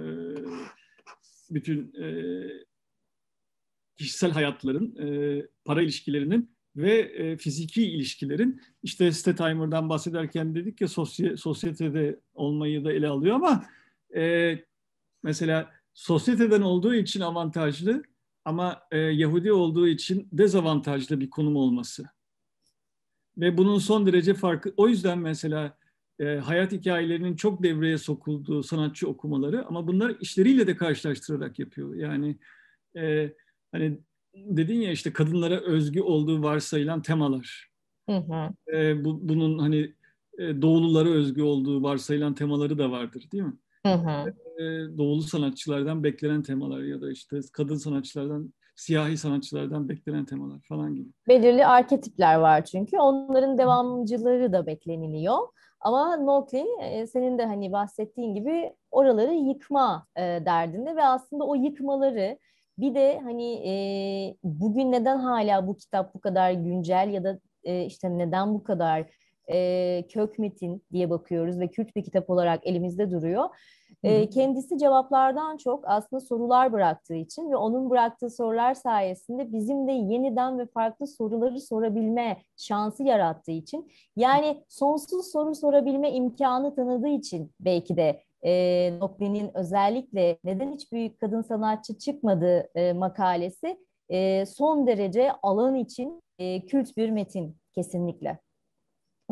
bütün e, kişisel hayatların, e, para ilişkilerinin ve e, fiziki ilişkilerin işte Stetheimer'dan bahsederken dedik ya sosye, sosyetede olmayı da ele alıyor ama e, mesela sosyeteden olduğu için avantajlı ama e, Yahudi olduğu için dezavantajlı bir konum olması. Ve bunun son derece farkı. O yüzden mesela e, hayat hikayelerinin çok devreye sokulduğu sanatçı okumaları ama bunlar işleriyle de karşılaştırarak yapıyor. Yani e, hani dedin ya işte kadınlara özgü olduğu varsayılan temalar. Hı hı. E, bu, bunun hani e, doğululara özgü olduğu varsayılan temaları da vardır değil mi? Hı hı. E, doğulu sanatçılardan beklenen temalar ya da işte kadın sanatçılardan siyahi sanatçılardan beklenen temalar falan gibi. Belirli arketipler var çünkü onların devamcıları da bekleniliyor. Ama Noklin e, senin de hani bahsettiğin gibi oraları yıkma e, derdinde ve aslında o yıkmaları bir de hani bugün neden hala bu kitap bu kadar güncel ya da işte neden bu kadar e, kök metin diye bakıyoruz ve Kürt bir kitap olarak elimizde duruyor. E, kendisi cevaplardan çok aslında sorular bıraktığı için ve onun bıraktığı sorular sayesinde bizim de yeniden ve farklı soruları sorabilme şansı yarattığı için yani sonsuz soru sorabilme imkanı tanıdığı için belki de e, Nokli'nin özellikle neden hiç büyük kadın sanatçı çıkmadı e, makalesi e, son derece alan için e, kült bir metin kesinlikle.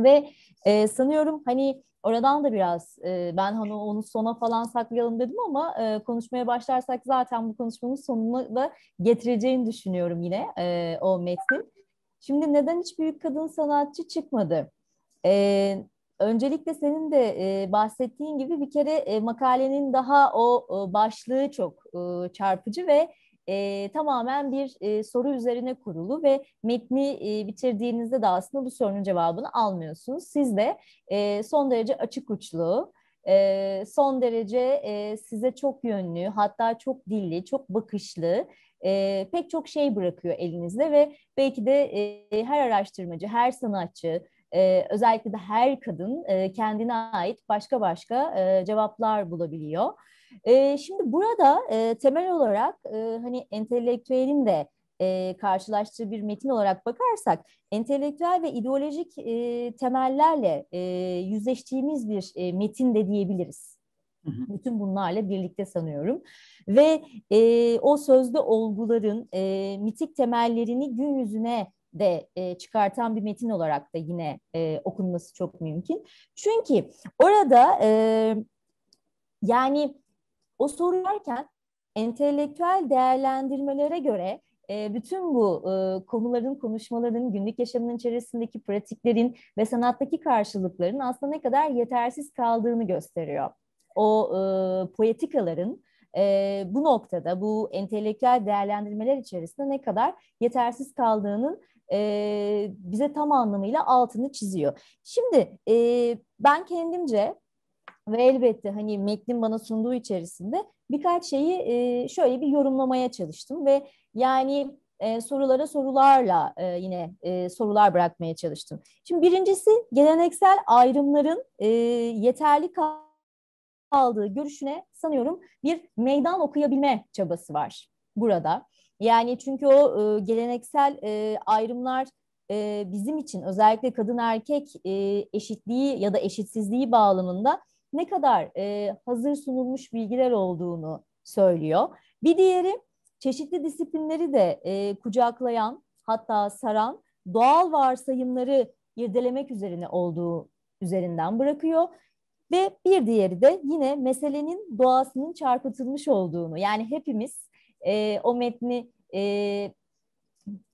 Ve e, sanıyorum hani oradan da biraz e, ben hani onu sona falan saklayalım dedim ama e, konuşmaya başlarsak zaten bu konuşmanın sonuna da getireceğini düşünüyorum yine e, o metnin. Şimdi neden hiç büyük kadın sanatçı çıkmadı? E, öncelikle senin de e, bahsettiğin gibi bir kere e, makalenin daha o e, başlığı çok e, çarpıcı ve e, tamamen bir e, soru üzerine kurulu ve metni e, bitirdiğinizde de aslında bu sorunun cevabını almıyorsunuz. Siz de e, son derece açık uçlu, e, son derece e, size çok yönlü, hatta çok dilli, çok bakışlı e, pek çok şey bırakıyor elinizde ve belki de e, her araştırmacı, her sanatçı, e, özellikle de her kadın e, kendine ait başka başka e, cevaplar bulabiliyor. E, şimdi burada e, temel olarak e, hani entelektüelin de e, karşılaştığı bir metin olarak bakarsak entelektüel ve ideolojik e, temellerle e, yüzleştiğimiz bir e, metin de diyebiliriz. Bütün bunlarla birlikte sanıyorum. Ve e, o sözde olguların e, mitik temellerini gün yüzüne de e, çıkartan bir metin olarak da yine e, okunması çok mümkün. Çünkü orada e, yani o sorarken entelektüel değerlendirmelere göre e, bütün bu e, konuların, konuşmaların, günlük yaşamın içerisindeki pratiklerin ve sanattaki karşılıkların aslında ne kadar yetersiz kaldığını gösteriyor. O e, poetikaların e, bu noktada, bu entelektüel değerlendirmeler içerisinde ne kadar yetersiz kaldığının e, bize tam anlamıyla altını çiziyor. Şimdi e, ben kendimce ve elbette hani metnin bana sunduğu içerisinde birkaç şeyi e, şöyle bir yorumlamaya çalıştım ve yani e, sorulara sorularla e, yine e, sorular bırakmaya çalıştım. Şimdi birincisi geleneksel ayrımların e, yeterli kaldığı görüşüne sanıyorum bir meydan okuyabilme çabası var burada. Yani çünkü o e, geleneksel e, ayrımlar e, bizim için özellikle kadın erkek e, eşitliği ya da eşitsizliği bağlamında ne kadar e, hazır sunulmuş bilgiler olduğunu söylüyor. Bir diğeri çeşitli disiplinleri de e, kucaklayan hatta saran doğal varsayımları irdelemek üzerine olduğu üzerinden bırakıyor. Ve bir diğeri de yine meselenin doğasının çarpıtılmış olduğunu yani hepimiz e, o metni e,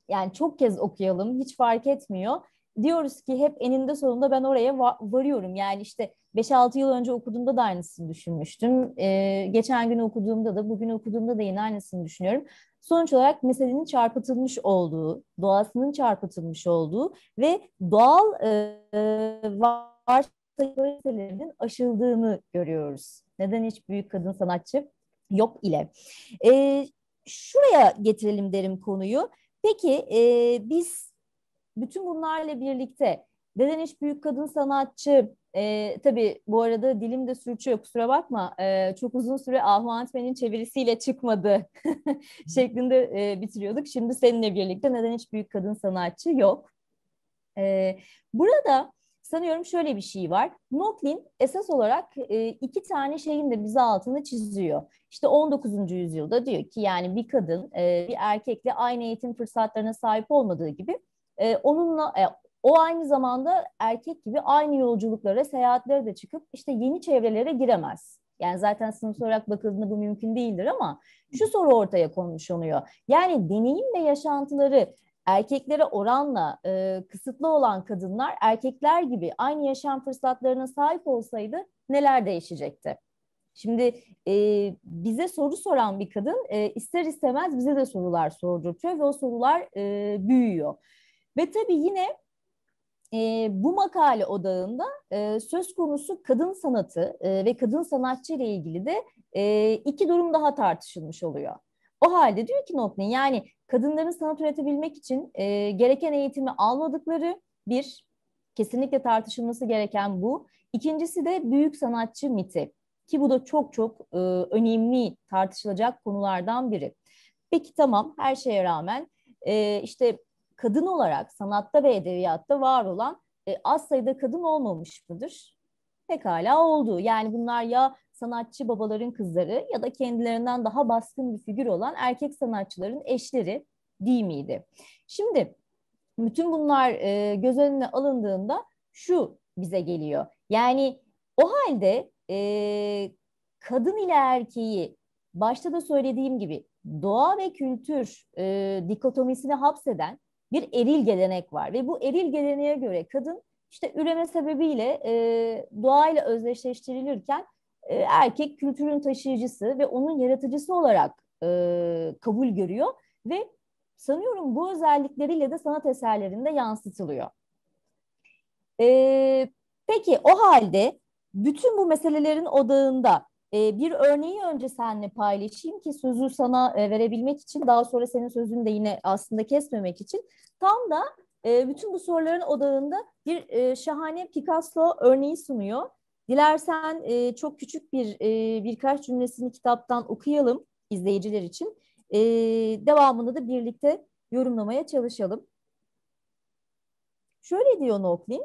yani çok kez okuyalım hiç fark etmiyor. Diyoruz ki hep eninde sonunda ben oraya va- varıyorum. Yani işte 5-6 yıl önce okuduğumda da aynısını düşünmüştüm. Ee, geçen gün okuduğumda da bugün okuduğumda da yine aynısını düşünüyorum. Sonuç olarak meselenin çarpıtılmış olduğu, doğasının çarpıtılmış olduğu ve doğal e, varsayımlarının aşıldığını görüyoruz. Neden hiç büyük kadın sanatçı yok ile. E, şuraya getirelim derim konuyu. Peki e, biz bütün bunlarla birlikte neden hiç büyük kadın sanatçı e, tabii bu arada dilim de sürçüyor kusura bakma e, çok uzun süre Ahu Antmen'in çevirisiyle çıkmadı şeklinde e, bitiriyorduk. Şimdi seninle birlikte neden hiç büyük kadın sanatçı yok. E, burada sanıyorum şöyle bir şey var. Noklin esas olarak e, iki tane şeyin de bize altını çiziyor. İşte 19. yüzyılda diyor ki yani bir kadın e, bir erkekle aynı eğitim fırsatlarına sahip olmadığı gibi e, onunla e, o aynı zamanda erkek gibi aynı yolculuklara, seyahatlere de çıkıp işte yeni çevrelere giremez. Yani zaten sınıf olarak bakıldığında bu mümkün değildir ama şu soru ortaya konmuş oluyor. Yani deneyim ve yaşantıları erkeklere oranla e, kısıtlı olan kadınlar erkekler gibi aynı yaşam fırsatlarına sahip olsaydı neler değişecekti? Şimdi e, bize soru soran bir kadın e, ister istemez bize de sorular sordurtuyor ve o sorular e, büyüyor. Ve tabii yine e, bu makale odağında e, söz konusu kadın sanatı e, ve kadın sanatçı ile ilgili de e, iki durum daha tartışılmış oluyor. O halde diyor ki Noknin yani kadınların sanat üretebilmek için e, gereken eğitimi almadıkları bir, kesinlikle tartışılması gereken bu. İkincisi de büyük sanatçı miti ki bu da çok çok e, önemli tartışılacak konulardan biri. Peki tamam her şeye rağmen e, işte kadın olarak sanatta ve edebiyatta var olan e, az sayıda kadın olmamış mıdır? Pekala oldu. Yani bunlar ya sanatçı babaların kızları ya da kendilerinden daha baskın bir figür olan erkek sanatçıların eşleri değil miydi? Şimdi bütün bunlar e, göz önüne alındığında şu bize geliyor. Yani o halde e, kadın ile erkeği başta da söylediğim gibi doğa ve kültür e, dikotomisini hapseden bir eril gelenek var ve bu eril geleneğe göre kadın işte üreme sebebiyle e, doğayla özdeşleştirilirken e, erkek kültürün taşıyıcısı ve onun yaratıcısı olarak e, kabul görüyor ve sanıyorum bu özellikleriyle de sanat eserlerinde yansıtılıyor. E, peki o halde bütün bu meselelerin odağında e, bir örneği önce seninle paylaşayım ki sözü sana e, verebilmek için daha sonra senin sözünü de yine aslında kesmemek için tam da e, bütün bu soruların odağında bir e, şahane Picasso örneği sunuyor. Dilersen e, çok küçük bir e, birkaç cümlesini kitaptan okuyalım izleyiciler için. E, devamını da birlikte yorumlamaya çalışalım. Şöyle diyor Noklin.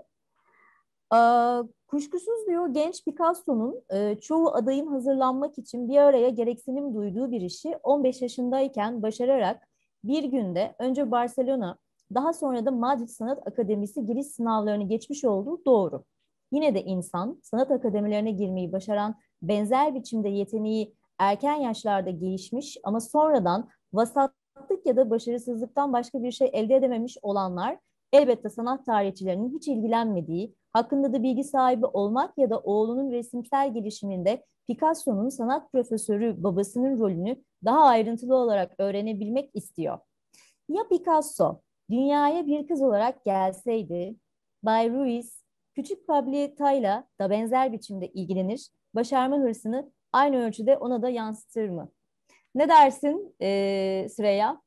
Kuşkusuz diyor genç Picasso'nun çoğu adayın hazırlanmak için bir araya gereksinim duyduğu bir işi 15 yaşındayken başararak bir günde önce Barcelona daha sonra da Madrid Sanat Akademisi giriş sınavlarını geçmiş olduğu doğru. Yine de insan sanat akademilerine girmeyi başaran benzer biçimde yeteneği erken yaşlarda gelişmiş ama sonradan vasatlık ya da başarısızlıktan başka bir şey elde edememiş olanlar elbette sanat tarihçilerinin hiç ilgilenmediği, hakkında da bilgi sahibi olmak ya da oğlunun resimsel gelişiminde Picasso'nun sanat profesörü babasının rolünü daha ayrıntılı olarak öğrenebilmek istiyor. Ya Picasso dünyaya bir kız olarak gelseydi, Bay Ruiz küçük Pablieta'yla da benzer biçimde ilgilenir, başarma hırsını aynı ölçüde ona da yansıtır mı? Ne dersin e, Süreyya?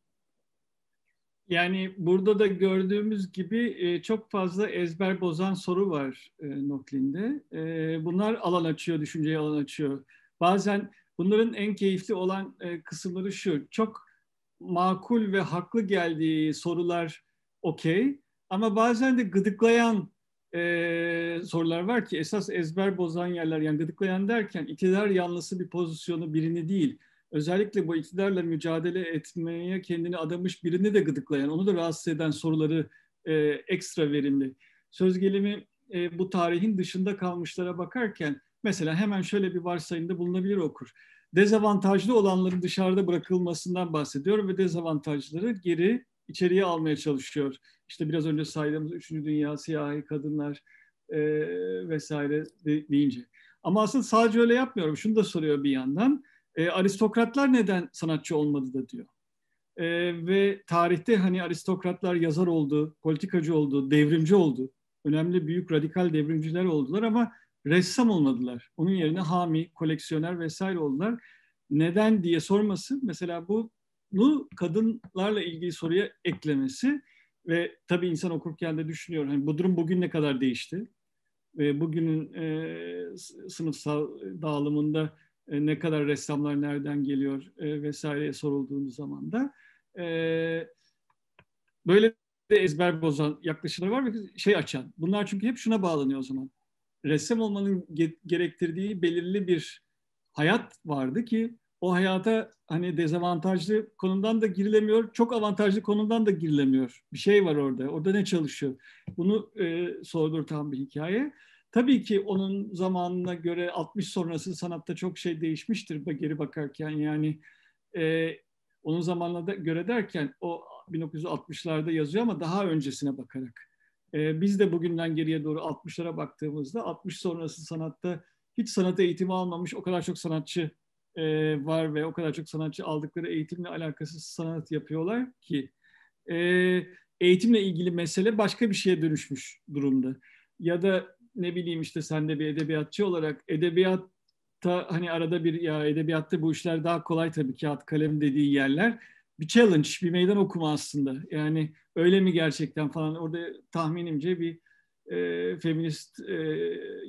Yani burada da gördüğümüz gibi e, çok fazla ezber bozan soru var e, Noklin'de. E, bunlar alan açıyor, düşünceyi alan açıyor. Bazen bunların en keyifli olan e, kısımları şu. Çok makul ve haklı geldiği sorular okey. Ama bazen de gıdıklayan e, sorular var ki esas ezber bozan yerler. Yani gıdıklayan derken iktidar yanlısı bir pozisyonu birini değil özellikle bu iktidarla mücadele etmeye kendini adamış birini de gıdıklayan, onu da rahatsız eden soruları e, ekstra verimli. Söz gelimi e, bu tarihin dışında kalmışlara bakarken mesela hemen şöyle bir varsayımda bulunabilir okur. Dezavantajlı olanların dışarıda bırakılmasından bahsediyor ve dezavantajları geri içeriye almaya çalışıyor. İşte biraz önce saydığımız Üçüncü Dünya, siyahi kadınlar e, vesaire de, deyince. Ama aslında sadece öyle yapmıyorum. Şunu da soruyor bir yandan. E, aristokratlar neden sanatçı olmadı da diyor. E, ve tarihte hani aristokratlar yazar oldu, politikacı oldu, devrimci oldu. Önemli büyük radikal devrimciler oldular ama ressam olmadılar. Onun yerine hami, koleksiyoner vesaire oldular. Neden diye sorması mesela bu bunu kadınlarla ilgili soruya eklemesi ve tabii insan okurken de düşünüyor hani bu durum bugün ne kadar değişti ve bugünün e, sınıfsal dağılımında e, ne kadar ressamlar nereden geliyor e, vesaireye sorulduğunuz zaman da e, böyle de ezber bozan yaklaşımlar var ve şey açan. Bunlar çünkü hep şuna bağlanıyor o zaman. Ressam olmanın ge- gerektirdiği belirli bir hayat vardı ki o hayata hani dezavantajlı konumdan da girilemiyor, çok avantajlı konumdan da girilemiyor. Bir şey var orada. Orada ne çalışıyor? Bunu e, sordurtan bir hikaye. Tabii ki onun zamanına göre 60 sonrası sanatta çok şey değişmiştir geri bakarken. Yani e, onun zamanına göre derken o 1960'larda yazıyor ama daha öncesine bakarak. E, biz de bugünden geriye doğru 60'lara baktığımızda 60 sonrası sanatta hiç sanat eğitimi almamış o kadar çok sanatçı e, var ve o kadar çok sanatçı aldıkları eğitimle alakasız sanat yapıyorlar ki e, eğitimle ilgili mesele başka bir şeye dönüşmüş durumda. Ya da ne bileyim işte sen de bir edebiyatçı olarak edebiyatta hani arada bir ya edebiyatta bu işler daha kolay tabii kağıt kalem dediği yerler bir challenge, bir meydan okuma aslında. Yani öyle mi gerçekten falan orada tahminimce bir e, feminist e,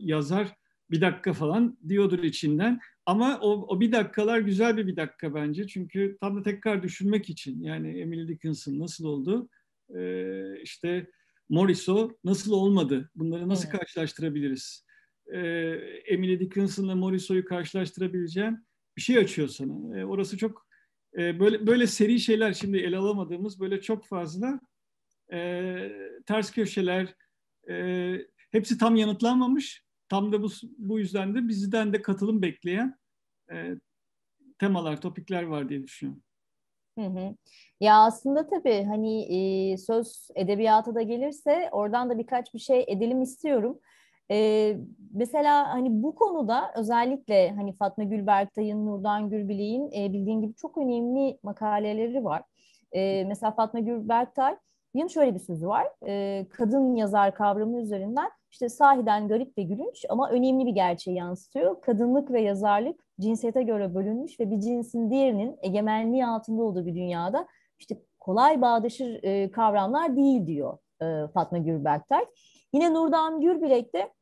yazar bir dakika falan diyordur içinden. Ama o, o bir dakikalar güzel bir bir dakika bence. Çünkü tam da tekrar düşünmek için. Yani Emily Dickinson nasıl oldu? Ee, işte Morisot nasıl olmadı? Bunları nasıl evet. karşılaştırabiliriz? Ee, Emily Dickinson'la Morisot'u karşılaştırabileceğim bir şey açıyor sana. Ee, orası çok e, böyle böyle seri şeyler şimdi ele alamadığımız böyle çok fazla e, ters köşeler e, hepsi tam yanıtlanmamış Tam da bu, bu yüzden de bizden de katılım bekleyen e, temalar, topikler var diye düşünüyorum. Hı hı. Ya aslında tabii hani e, söz edebiyata da gelirse oradan da birkaç bir şey edelim istiyorum. E, mesela hani bu konuda özellikle hani Fatma Gülberktay'ın, Nurdan Gülbilik'in e, bildiğin gibi çok önemli makaleleri var. E, mesela Fatma Gülberktay'ın şöyle bir sözü var. E, kadın yazar kavramı üzerinden işte sahiden garip ve gülünç ama önemli bir gerçeği yansıtıyor. Kadınlık ve yazarlık cinsiyete göre bölünmüş ve bir cinsin diğerinin egemenliği altında olduğu bir dünyada işte kolay bağdaşır e, kavramlar değil diyor e, Fatma Gürberktay. Yine Nurdan Gürbilek de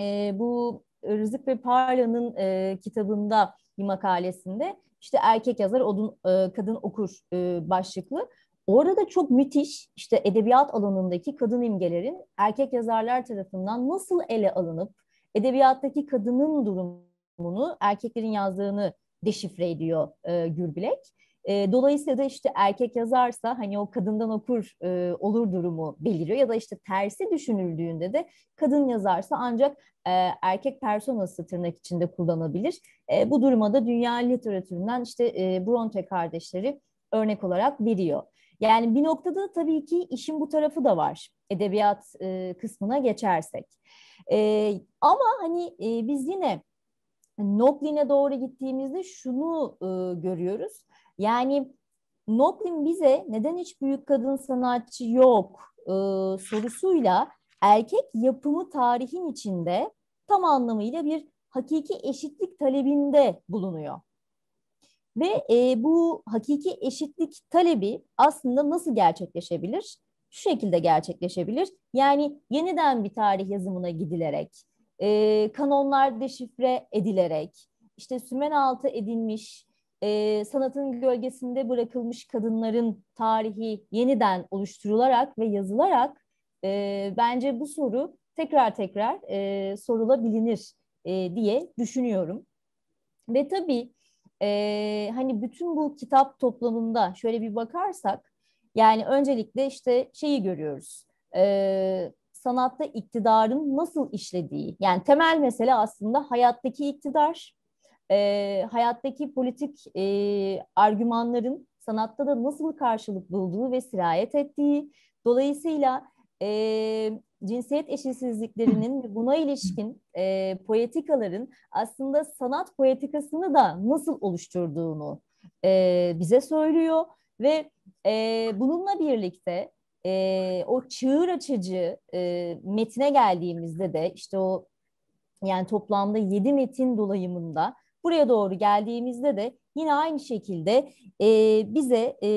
e, bu Rızık ve Parla'nın e, kitabında bir makalesinde işte erkek yazar odun e, kadın okur e, başlıklı Orada da çok müthiş işte edebiyat alanındaki kadın imgelerin erkek yazarlar tarafından nasıl ele alınıp edebiyattaki kadının durumunu erkeklerin yazdığını deşifre ediyor e, Gürbilek. E, dolayısıyla da işte erkek yazarsa hani o kadından okur e, olur durumu beliriyor ya da işte tersi düşünüldüğünde de kadın yazarsa ancak e, erkek personası tırnak içinde kullanabilir. E, bu duruma da dünya literatüründen işte e, Bronte kardeşleri örnek olarak veriyor. Yani bir noktada tabii ki işin bu tarafı da var edebiyat e, kısmına geçersek. E, ama hani e, biz yine Noklin'e doğru gittiğimizde şunu e, görüyoruz. Yani Noklin bize neden hiç büyük kadın sanatçı yok e, sorusuyla erkek yapımı tarihin içinde tam anlamıyla bir hakiki eşitlik talebinde bulunuyor. Ve e, bu hakiki eşitlik talebi aslında nasıl gerçekleşebilir? Şu şekilde gerçekleşebilir. Yani yeniden bir tarih yazımına gidilerek, e, kanonlar deşifre edilerek, işte sümen altı edilmiş, e, sanatın gölgesinde bırakılmış kadınların tarihi yeniden oluşturularak ve yazılarak e, bence bu soru tekrar tekrar e, sorulabilir e, diye düşünüyorum. Ve tabii e, hani bütün bu kitap toplamında şöyle bir bakarsak yani öncelikle işte şeyi görüyoruz. E, sanatta iktidarın nasıl işlediği. Yani temel mesele aslında hayattaki iktidar, e, hayattaki politik e, argümanların sanatta da nasıl karşılık bulduğu ve sirayet ettiği. Dolayısıyla e, cinsiyet eşitsizliklerinin buna ilişkin e, poetikaların aslında sanat poetikasını da nasıl oluşturduğunu e, bize söylüyor ve e, bununla birlikte e, o çığır açıcı e, metine geldiğimizde de işte o yani toplamda yedi metin dolayımında buraya doğru geldiğimizde de yine aynı şekilde e, bize e,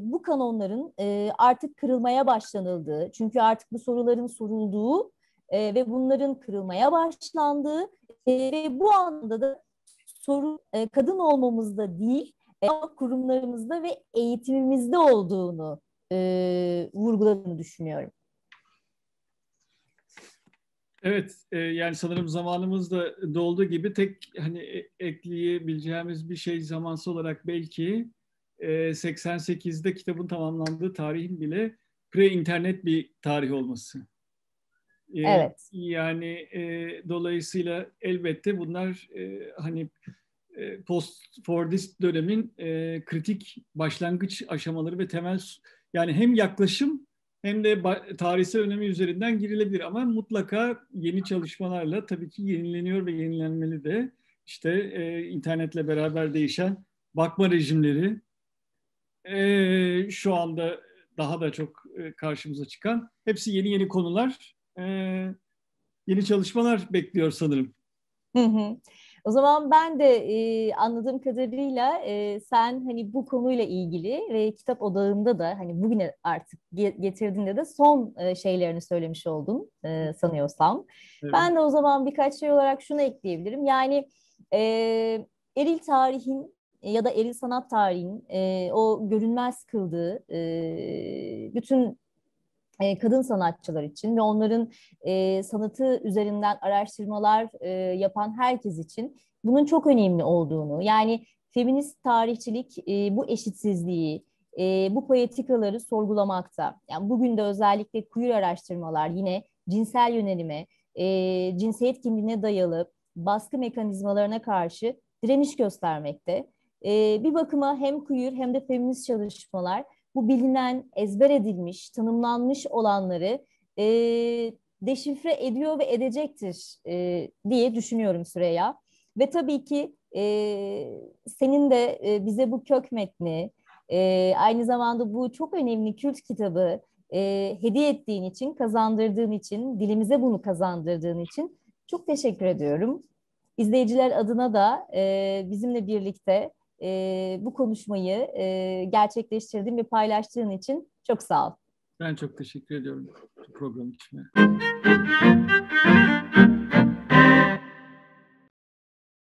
bu kanonların e, artık kırılmaya başlanıldığı, çünkü artık bu soruların sorulduğu e, ve bunların kırılmaya başlandığı e, ve bu anda da sorun e, kadın olmamızda değil, e, kurumlarımızda ve eğitimimizde olduğunu e, vurguladığını düşünüyorum. Evet, e, yani sanırım zamanımız da doldu gibi tek hani e, ekleyebileceğimiz bir şey zamansal olarak belki e, 88'de kitabın tamamlandığı tarihin bile pre-internet bir tarih olması. E, evet. Yani e, dolayısıyla elbette bunlar e, hani e, post Fordist dönemin e, kritik başlangıç aşamaları ve temel yani hem yaklaşım hem de tarihsel önemi üzerinden girilebilir ama mutlaka yeni çalışmalarla tabii ki yenileniyor ve yenilenmeli de işte e, internetle beraber değişen bakma rejimleri e, şu anda daha da çok e, karşımıza çıkan hepsi yeni yeni konular e, yeni çalışmalar bekliyor sanırım. Hı hı. O zaman ben de e, anladığım kadarıyla e, sen hani bu konuyla ilgili ve kitap odağında da hani bugüne artık getirdiğinde de son e, şeylerini söylemiş oldun e, sanıyorsam. Evet. Ben de o zaman birkaç şey olarak şunu ekleyebilirim. Yani e, eril tarihin ya da eril sanat tarihinin e, o görünmez kıldığı e, bütün kadın sanatçılar için ve onların e, sanatı üzerinden araştırmalar e, yapan herkes için bunun çok önemli olduğunu yani feminist tarihçilik e, bu eşitsizliği, e, bu poetikaları sorgulamakta. Yani bugün de özellikle queer araştırmalar yine cinsel yönelime, e, cinsiyet kimliğine dayalı baskı mekanizmalarına karşı direniş göstermekte. E, bir bakıma hem queer hem de feminist çalışmalar bu bilinen, ezber edilmiş, tanımlanmış olanları e, deşifre ediyor ve edecektir e, diye düşünüyorum Süreyya. Ve tabii ki e, senin de e, bize bu kök metni, e, aynı zamanda bu çok önemli kült kitabı e, hediye ettiğin için, kazandırdığın için, dilimize bunu kazandırdığın için çok teşekkür ediyorum. İzleyiciler adına da e, bizimle birlikte e, bu konuşmayı e, gerçekleştirdiğin ve paylaştığın için çok sağ ol. Ben çok teşekkür ediyorum program için.